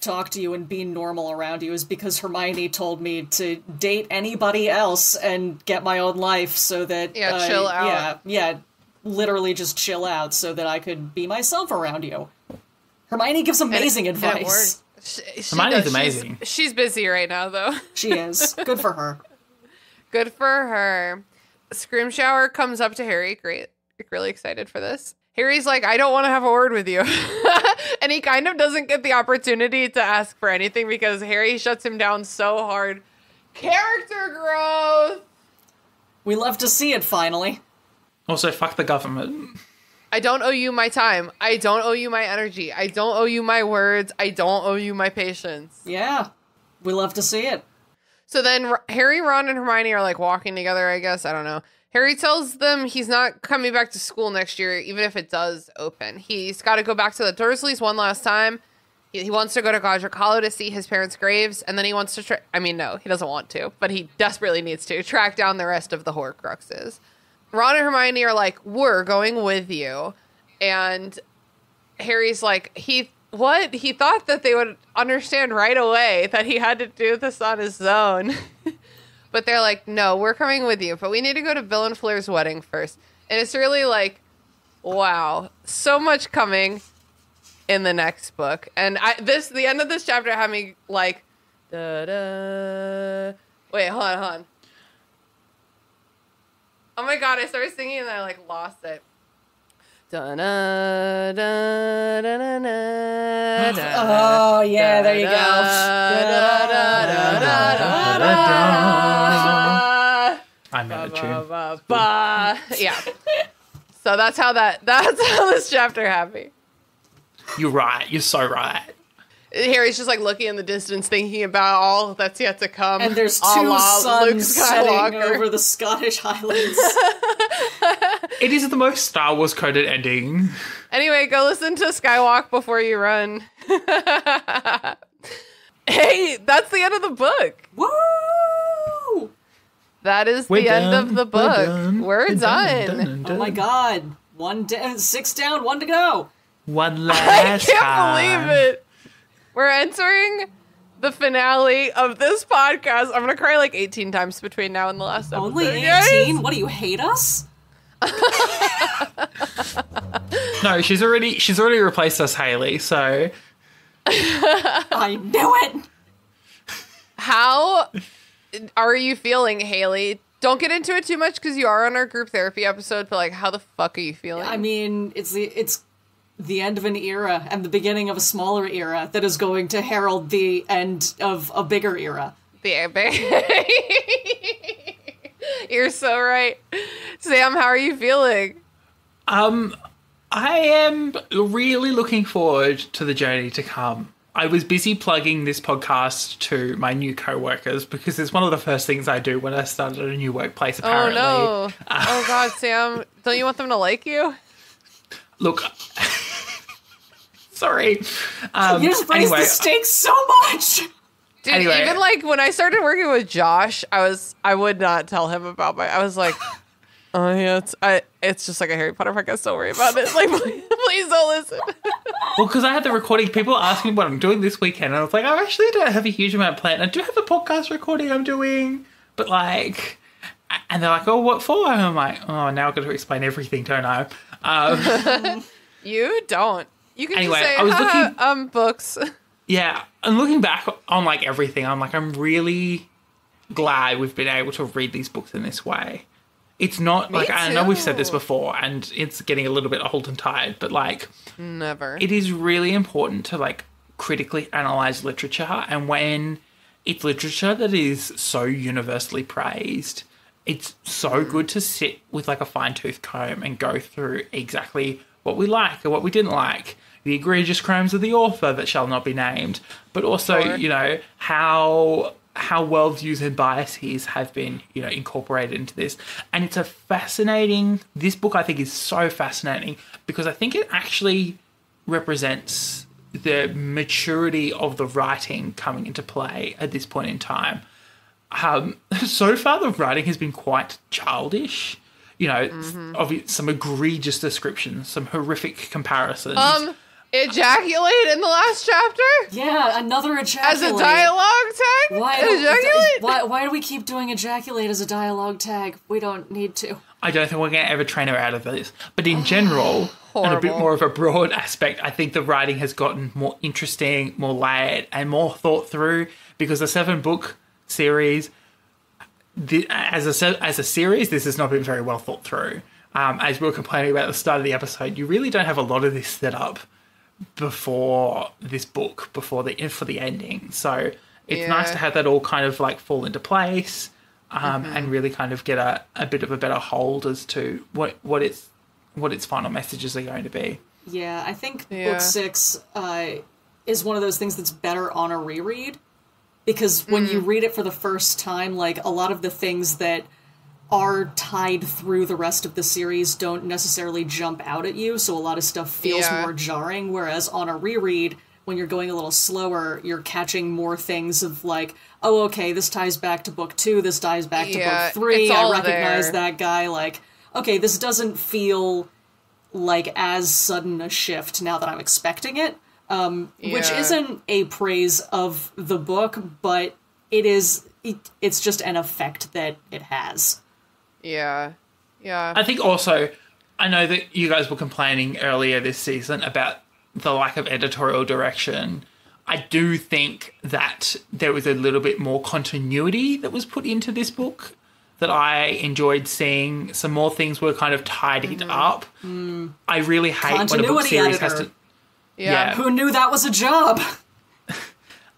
talk to you and be normal around you is because Hermione told me to date anybody else and get my own life so that Yeah, uh, chill out. Yeah, yeah, literally just chill out so that I could be myself around you. Hermione gives amazing it advice. She, she Hermione's does. She's- amazing. She's, busy right now, though. She is good for her. Good for her. Scrimgeour comes up to Harry. Great. Really excited for this. Harry's like, I don't want to have a word with you. and he kind of doesn't get the opportunity to ask for anything because Harry shuts him down so hard. Character growth. We love to see it finally. Also, fuck the government. I don't owe you my time. I don't owe you my energy. I don't owe you my words. I don't owe you my patience. Yeah, we love to see it. So then R- Harry, Ron, and Hermione are like walking together, I guess. I don't know. Harry tells them he's not coming back to school next year, even if it does open. He's got to go back to the Dursleys one last time. He, he wants to go to Godric Hollow to see his parents' graves, and then he wants to. Tra- I mean, no, he doesn't want to, but he desperately needs to track down the rest of the Horcruxes. Ron and Hermione are like, "We're going with you," and Harry's like, "He what? He thought that they would understand right away that he had to do this on his own." But they're like, no, we're coming with you, but we need to go to Bill and Fleur's wedding first. And it's really like, wow, so much coming in the next book. And I this the end of this chapter had me like, da da. Wait, hold on, hold on. Oh my god, I started singing and I like lost it. Da da da da da da da. Oh yeah, there you go. I made a tune. Ba, ba. Yeah. So that's how that that's how this chapter had me. You're right. You're so right. Harry's just like looking in the distance, thinking about all that's yet to come. And there's two Luke suns setting over the Scottish Highlands. It is the most Star Wars coded ending. Anyway, go listen to Skywalk before you run. hey, that's the end of the book. Woo! That is We're the end of the we're book. done, We're, we're done. done, done, Oh my god. One down, six down, one to go. One last. I can't time. believe it. We're entering the finale of this podcast. I'm gonna cry like 18 times between now and the last episode. Only guys. 18? What do you hate us? No, she's already she's already replaced us, Haley. So I knew it. How are you feeling, Haley? Don't get into it too much because you are on our group therapy episode. But like, how the fuck are you feeling? I mean, it's the it's the end of an era and the beginning of a smaller era that is going to herald the end of a bigger era. the You're so right, Sam. How are you feeling? um I am really looking forward to the journey to come. I was busy plugging this podcast to my new co-workers because it's one of the first things I do when I start at a new workplace apparently. Oh no! oh god, Sam, don't you want them to like you? Look Sorry. Um, You just raised anyway, the stakes so much. Dude, Anyway. even like when I started working with Josh, I was I would not tell him about my. I was like, oh yeah, it's I. It's just like a Harry Potter podcast. Don't worry about it. Like, please, please don't listen. Well, because I had the recording, people asking me what I'm doing this weekend, and I was like, I actually don't have a huge amount planned. I do have a podcast recording I'm doing, but like, and they're like, oh, what for? And I'm like, oh, now I've got to explain everything, don't I? Um, you don't. You can Anyway, just say, I was looking- um books. yeah, and looking back on like everything, I'm like, I'm really glad we've been able to read these books in this way. It's not like I know we've said this before, and it's getting a little bit old and tired, but like, Never. it is really important to like critically analyze literature and when it's literature that is so universally praised it's so good to sit with like a fine-tooth comb and go through exactly what we like or what we didn't like the egregious crimes of the author that shall not be named but also Sure. you know how how worldviews and biases have been you know incorporated into this and it's a fascinating this book i think is so fascinating because i think it actually represents the maturity of the writing coming into play at this point in time. Um, so far, the writing has been quite childish. You know, obvi- some egregious descriptions, some horrific comparisons. Um, Ejaculate in the last chapter Yeah, another ejaculate. as a dialogue tag. Why, don't- ejaculate? why, why do we keep doing ejaculate as a dialogue tag? We don't need to. I don't think we're going to ever train her out of this. But in general, on a bit more of a broad aspect, I think the writing has gotten more interesting, more layered, and more thought through because the seven book series, the, as a as a series, this has not been very well thought through. Um, as we were complaining about at the start of the episode, you really don't have a lot of this set up before this book, before the for the ending. So it's nice to have that all kind of like fall into place um, and really kind of get a, a bit of a better hold as to what what its what its final messages are going to be. Yeah, I think Yeah. book six uh, is one of those things that's better on a reread because when Mm. you read it for the first time, like a lot of the things that are tied through the rest of the series don't necessarily jump out at you, so a lot of stuff feels Yeah. more jarring. Whereas on a reread, when you're going a little slower, you're catching more things of like, oh, okay, this ties back to book two, this ties back to book three. I recognize there. that guy. Like, okay, this doesn't feel like as sudden a shift now that I'm expecting it. Um, which isn't a praise of the book, but it is. It, it's just an effect that it has. Yeah, yeah. I think also, I know that you guys were complaining earlier this season about the lack of editorial direction. I do think that there was a little bit more continuity that was put into this book that I enjoyed seeing. Some more things were kind of tidied up. I really hate when a book Continuity series has to. yeah. yeah. Who knew that was a job?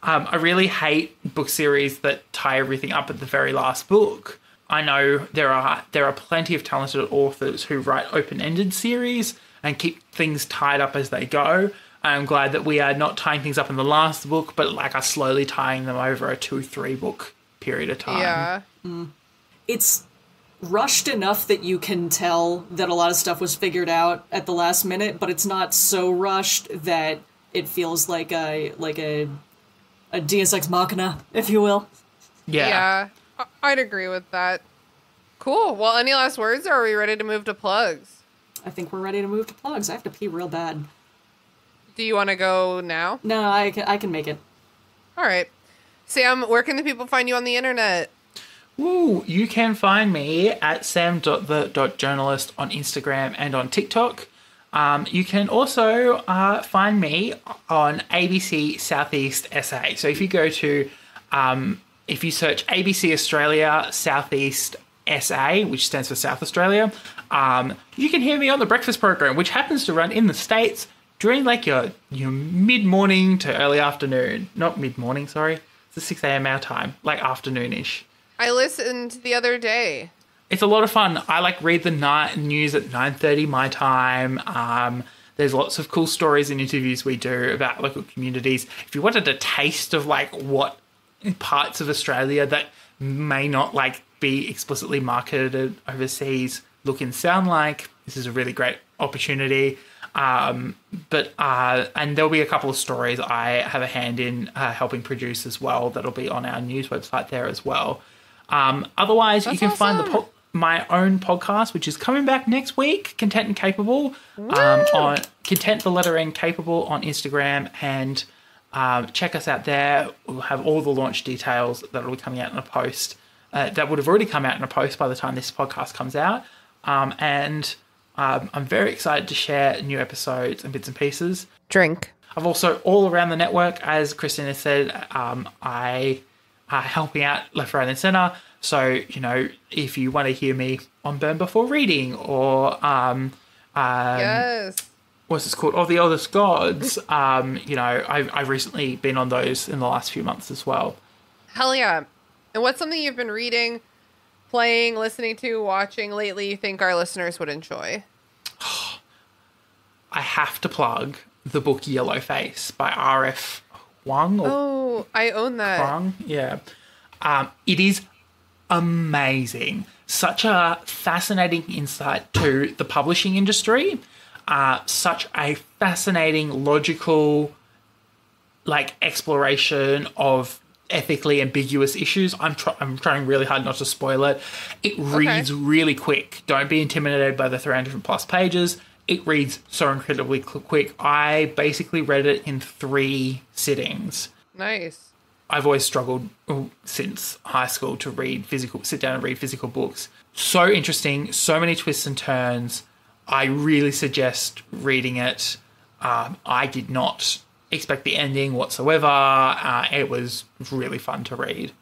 Um, I really hate book series that tie everything up at the very last book. I know there are there are plenty of talented authors who write open-ended series and keep things tied up as they go. I'm glad that we are not tying things up in the last book, but like are slowly tying them over a two, three book period of time. Yeah. Mm. It's rushed enough that you can tell that a lot of stuff was figured out at the last minute, but it's not so rushed that it feels like a like a a Deus Ex Machina, if you will. Yeah. Yeah. I- I'd agree with that. Cool. Well, any last words or are we ready to move to plugs? I think we're ready to move to plugs. I have to pee real bad. Do you want to go now? No, I can, I can make it. All right. Sam, where can the people find you on the internet? Woo, you can find me at sam.the.journalist on Instagram and on TikTok. Um, you can also uh, find me on ABC Southeast SA. So if you go to, um, if you search ABC Australia Southeast SA, which stands for South Australia, um, you can hear me on the breakfast program, which happens to run in the States during like your, your mid morning to early afternoon. Not mid morning, sorry. It's the 6 a.m. our time, like afternoonish. I listened the other day. It's a lot of fun. I like read the night news at 9:30 my time. Um, there's lots of cool stories and interviews we do about local communities. If you wanted a taste of like what parts of Australia that may not like be explicitly marketed overseas look and sound like, this is a really great opportunity. Um, but uh, and there'll be a couple of stories I have a hand in uh, helping produce as well. That'll be on our news website there as well. Um, otherwise, you That's can find the awesome. po- my own podcast, which is coming back next week, Content and Capable, um, on Content the letter N Capable on Instagram, and um, check us out there. We'll have all the launch details that will be coming out in a post. Uh, that would have already come out in a post by the time this podcast comes out, um, and um, I'm very excited to share new episodes and bits and pieces. Drink. I've also all around the network, as Christina said, um, I are helping out left, right, and center. So you know, if you want to hear me on Burn Before Reading or um, um, yes. What's this called? Oh, the Oldest Gods. Um, you know, I've I've recently been on those in the last few months as well. Hell yeah. And what's something you've been reading, playing, listening to, watching lately you think our listeners would enjoy? I have to plug the book Yellowface by R.F. Kuang Oh, I own that. Kuang. Yeah. Um, it is amazing. Such a fascinating insight to the publishing industry. Uh, such a fascinating, logical, like exploration of ethically ambiguous issues. I'm try- I'm trying really hard not to spoil it. It reads really quick. Don't be intimidated by the 300 plus pages. it reads so incredibly quick. I basically read it in three sittings. Nice. I've always struggled since high school to read physical, sit down and read physical books. So interesting, so many twists and turns. I really suggest reading it. Um, I did not expect the ending whatsoever. Uh, it was really fun to read.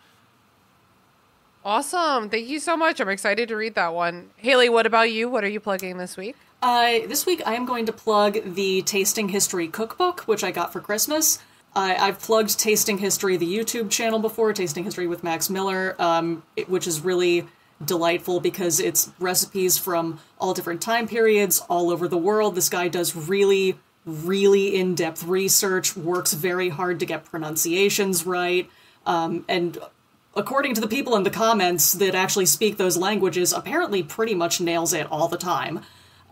Awesome. Thank you so much. I'm excited to read that one. Haley, what about you? What are you plugging this week? Uh, this week I am going to plug the Tasting History cookbook, which I got for Christmas. I, I've plugged Tasting History, the YouTube channel before, Tasting History with Max Miller, um, it- which is really delightful because it's recipes from all different time periods all over the world. This guy does really, really in depth research, works very hard to get pronunciations right, um, and according to the people in the comments that actually speak those languages, apparently pretty much nails it all the time.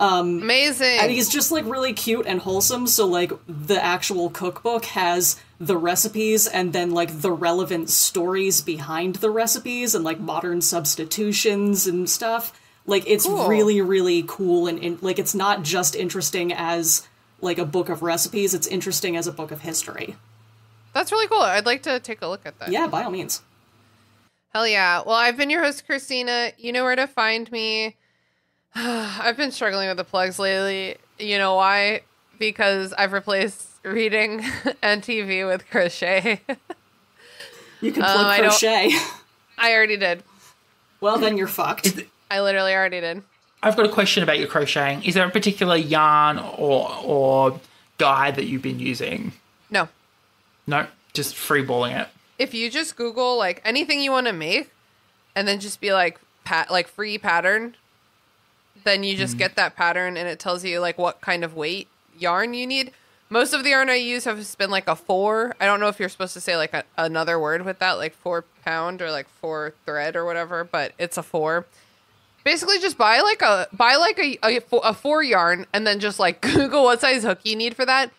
Um, Amazing. And he's just like really cute and wholesome. So like the actual cookbook has the recipes and then like the relevant stories behind the recipes and like modern substitutions and stuff. Like it's Cool. really really cool and, and like it's not just interesting as like a book of recipes. It's interesting as a book of history. That's really cool. I'd like to take a look at that. Yeah, by all means. Hell yeah. Well, I've been your host, Christina. You know where to find me. I've been struggling with the plugs lately. You know why? Because I've replaced reading and TV with crochet. You can Um, plug I don't- crochet. I already did. well, then you're fucked. I literally already did. I've got a question about your crocheting. Is there a particular yarn or or guide that you've been using? No. No, just freeballing it. If you just Google like anything you want to make and then just be like pat like free pattern, then you just hmm. get that pattern and it tells you like what kind of weight yarn you need. Most of the yarn I use has been like a four. I don't know if you're supposed to say like a, another word with that, like four pound or like four thread or whatever, but it's a four. Basically, just buy like a buy like a, a, a four yarn and then just like Google what size hook you need for that,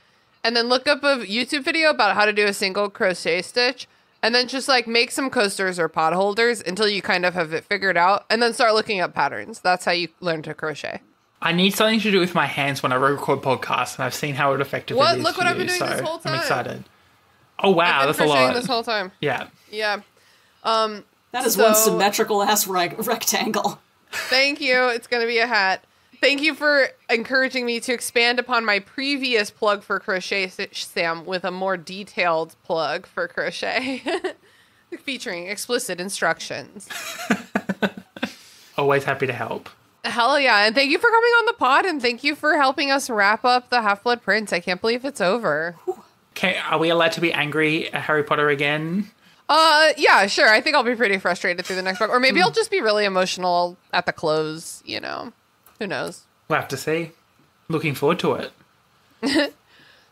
and then look up a YouTube video about how to do a single crochet stitch, and then just like make some coasters or pot holders until you kind of have it figured out, and then start looking up patterns. That's how you learn to crochet. I need something to do with my hands when I record podcasts, and I've seen how it effective What? it is Look for what I've you, doing so this whole I'm excited. Oh wow, I've been that's a lot. this whole time. yeah. Yeah. Um. That is one symmetrical ass rec- rectangle. Thank you. It's going to be a hat. Thank you for encouraging me to expand upon my previous plug for crochet, Sam, with a more detailed plug for crochet, featuring explicit instructions. Always happy to help. Hell yeah. And thank you for coming on the pod and thank you for helping us wrap up the Half Blood Prince. I can't believe it's over. Okay, are we allowed to be angry at Harry Potter again? Uh, yeah, sure. I think I'll be pretty frustrated through the next book. Or maybe I'll just be really emotional at the close, you know. Who knows? We'll have to see. Looking forward to it.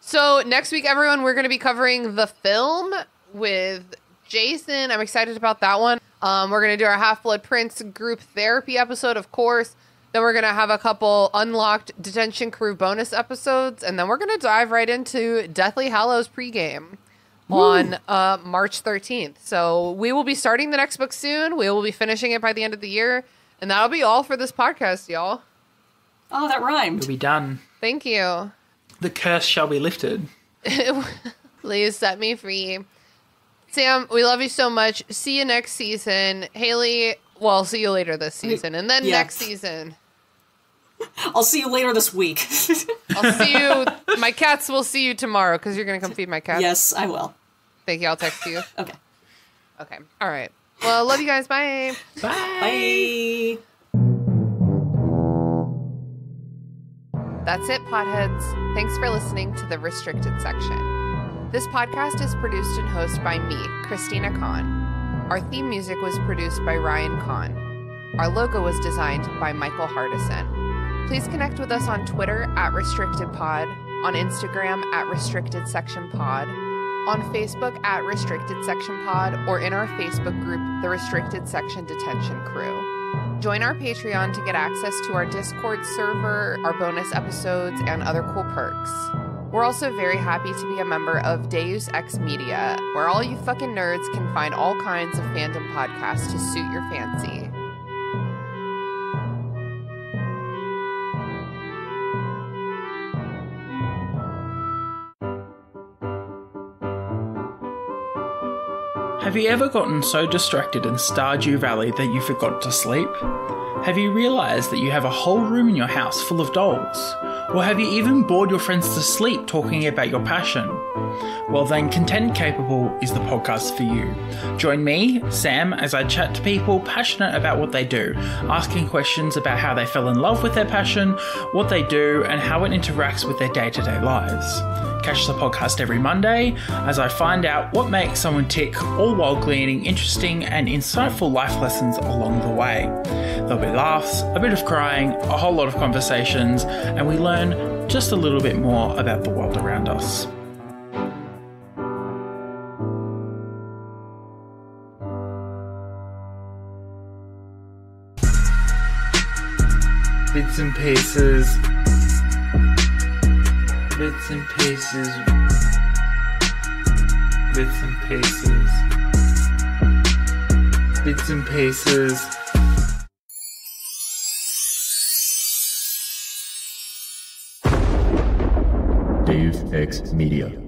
So next week, everyone, we're going to be covering the film with Jason. I'm excited about that one. Um, we're going to do our Half Blood Prince group therapy episode, of course. Then we're going to have a couple unlocked detention crew bonus episodes, and then we're going to dive right into Deathly Hallows pregame on uh, March 13th. So we will be starting the next book soon. We will be finishing it by the end of the year, and that'll be all for this podcast, y'all. Oh, that rhymed. We'll be done. Thank you. The curse shall be lifted. Please set me free. Sam, we love you so much. See you next season. Haley, well, see you later this season. And then Yeah. next season. I'll see you later this week. I'll see you. my cats will see you tomorrow because you're going to come feed my cats. yes, I will. Thank you. I'll text you. Okay. Okay. All right. Well, love you guys. Bye. Bye. That's it, potheads. Thanks for listening to the restricted section. This podcast is produced and hosted by me, Christina Kann. Our theme music was produced by Ryan Kann. Our logo was designed by Michael Hardison. Please connect with us on Twitter at RestrictedPod, on Instagram at RestrictedSectionPod, on Facebook at Restricted Section Pod, or in our Facebook group, The Restricted Section Detention Crew. Join our Patreon to get access to our Discord server, our bonus episodes, and other cool perks. We're also very happy to be a member of Deus Ex Media, where all you fucking nerds can find all kinds of fandom podcasts to suit your fancy. Have you ever gotten so distracted in Stardew Valley that you forgot to sleep? Have you realised that you have a whole room in your house full of dolls? Or have you even bored your friends to sleep talking about your passion? Well, then, Content Capable is the podcast for you. Join me, Sam, as I chat to people passionate about what they do, asking questions about how they fell in love with their passion, what they do, and how it interacts with their day to day lives. Catch the podcast every Monday as I find out what makes someone tick, all while gleaning interesting and insightful life lessons along the way. There'll be laughs, a bit of crying, a whole lot of conversations, and we learn just a little bit more about the world around us. Bits and pieces. Bits and pieces. Bits and pieces. Bits and pieces. Deus Ex Media.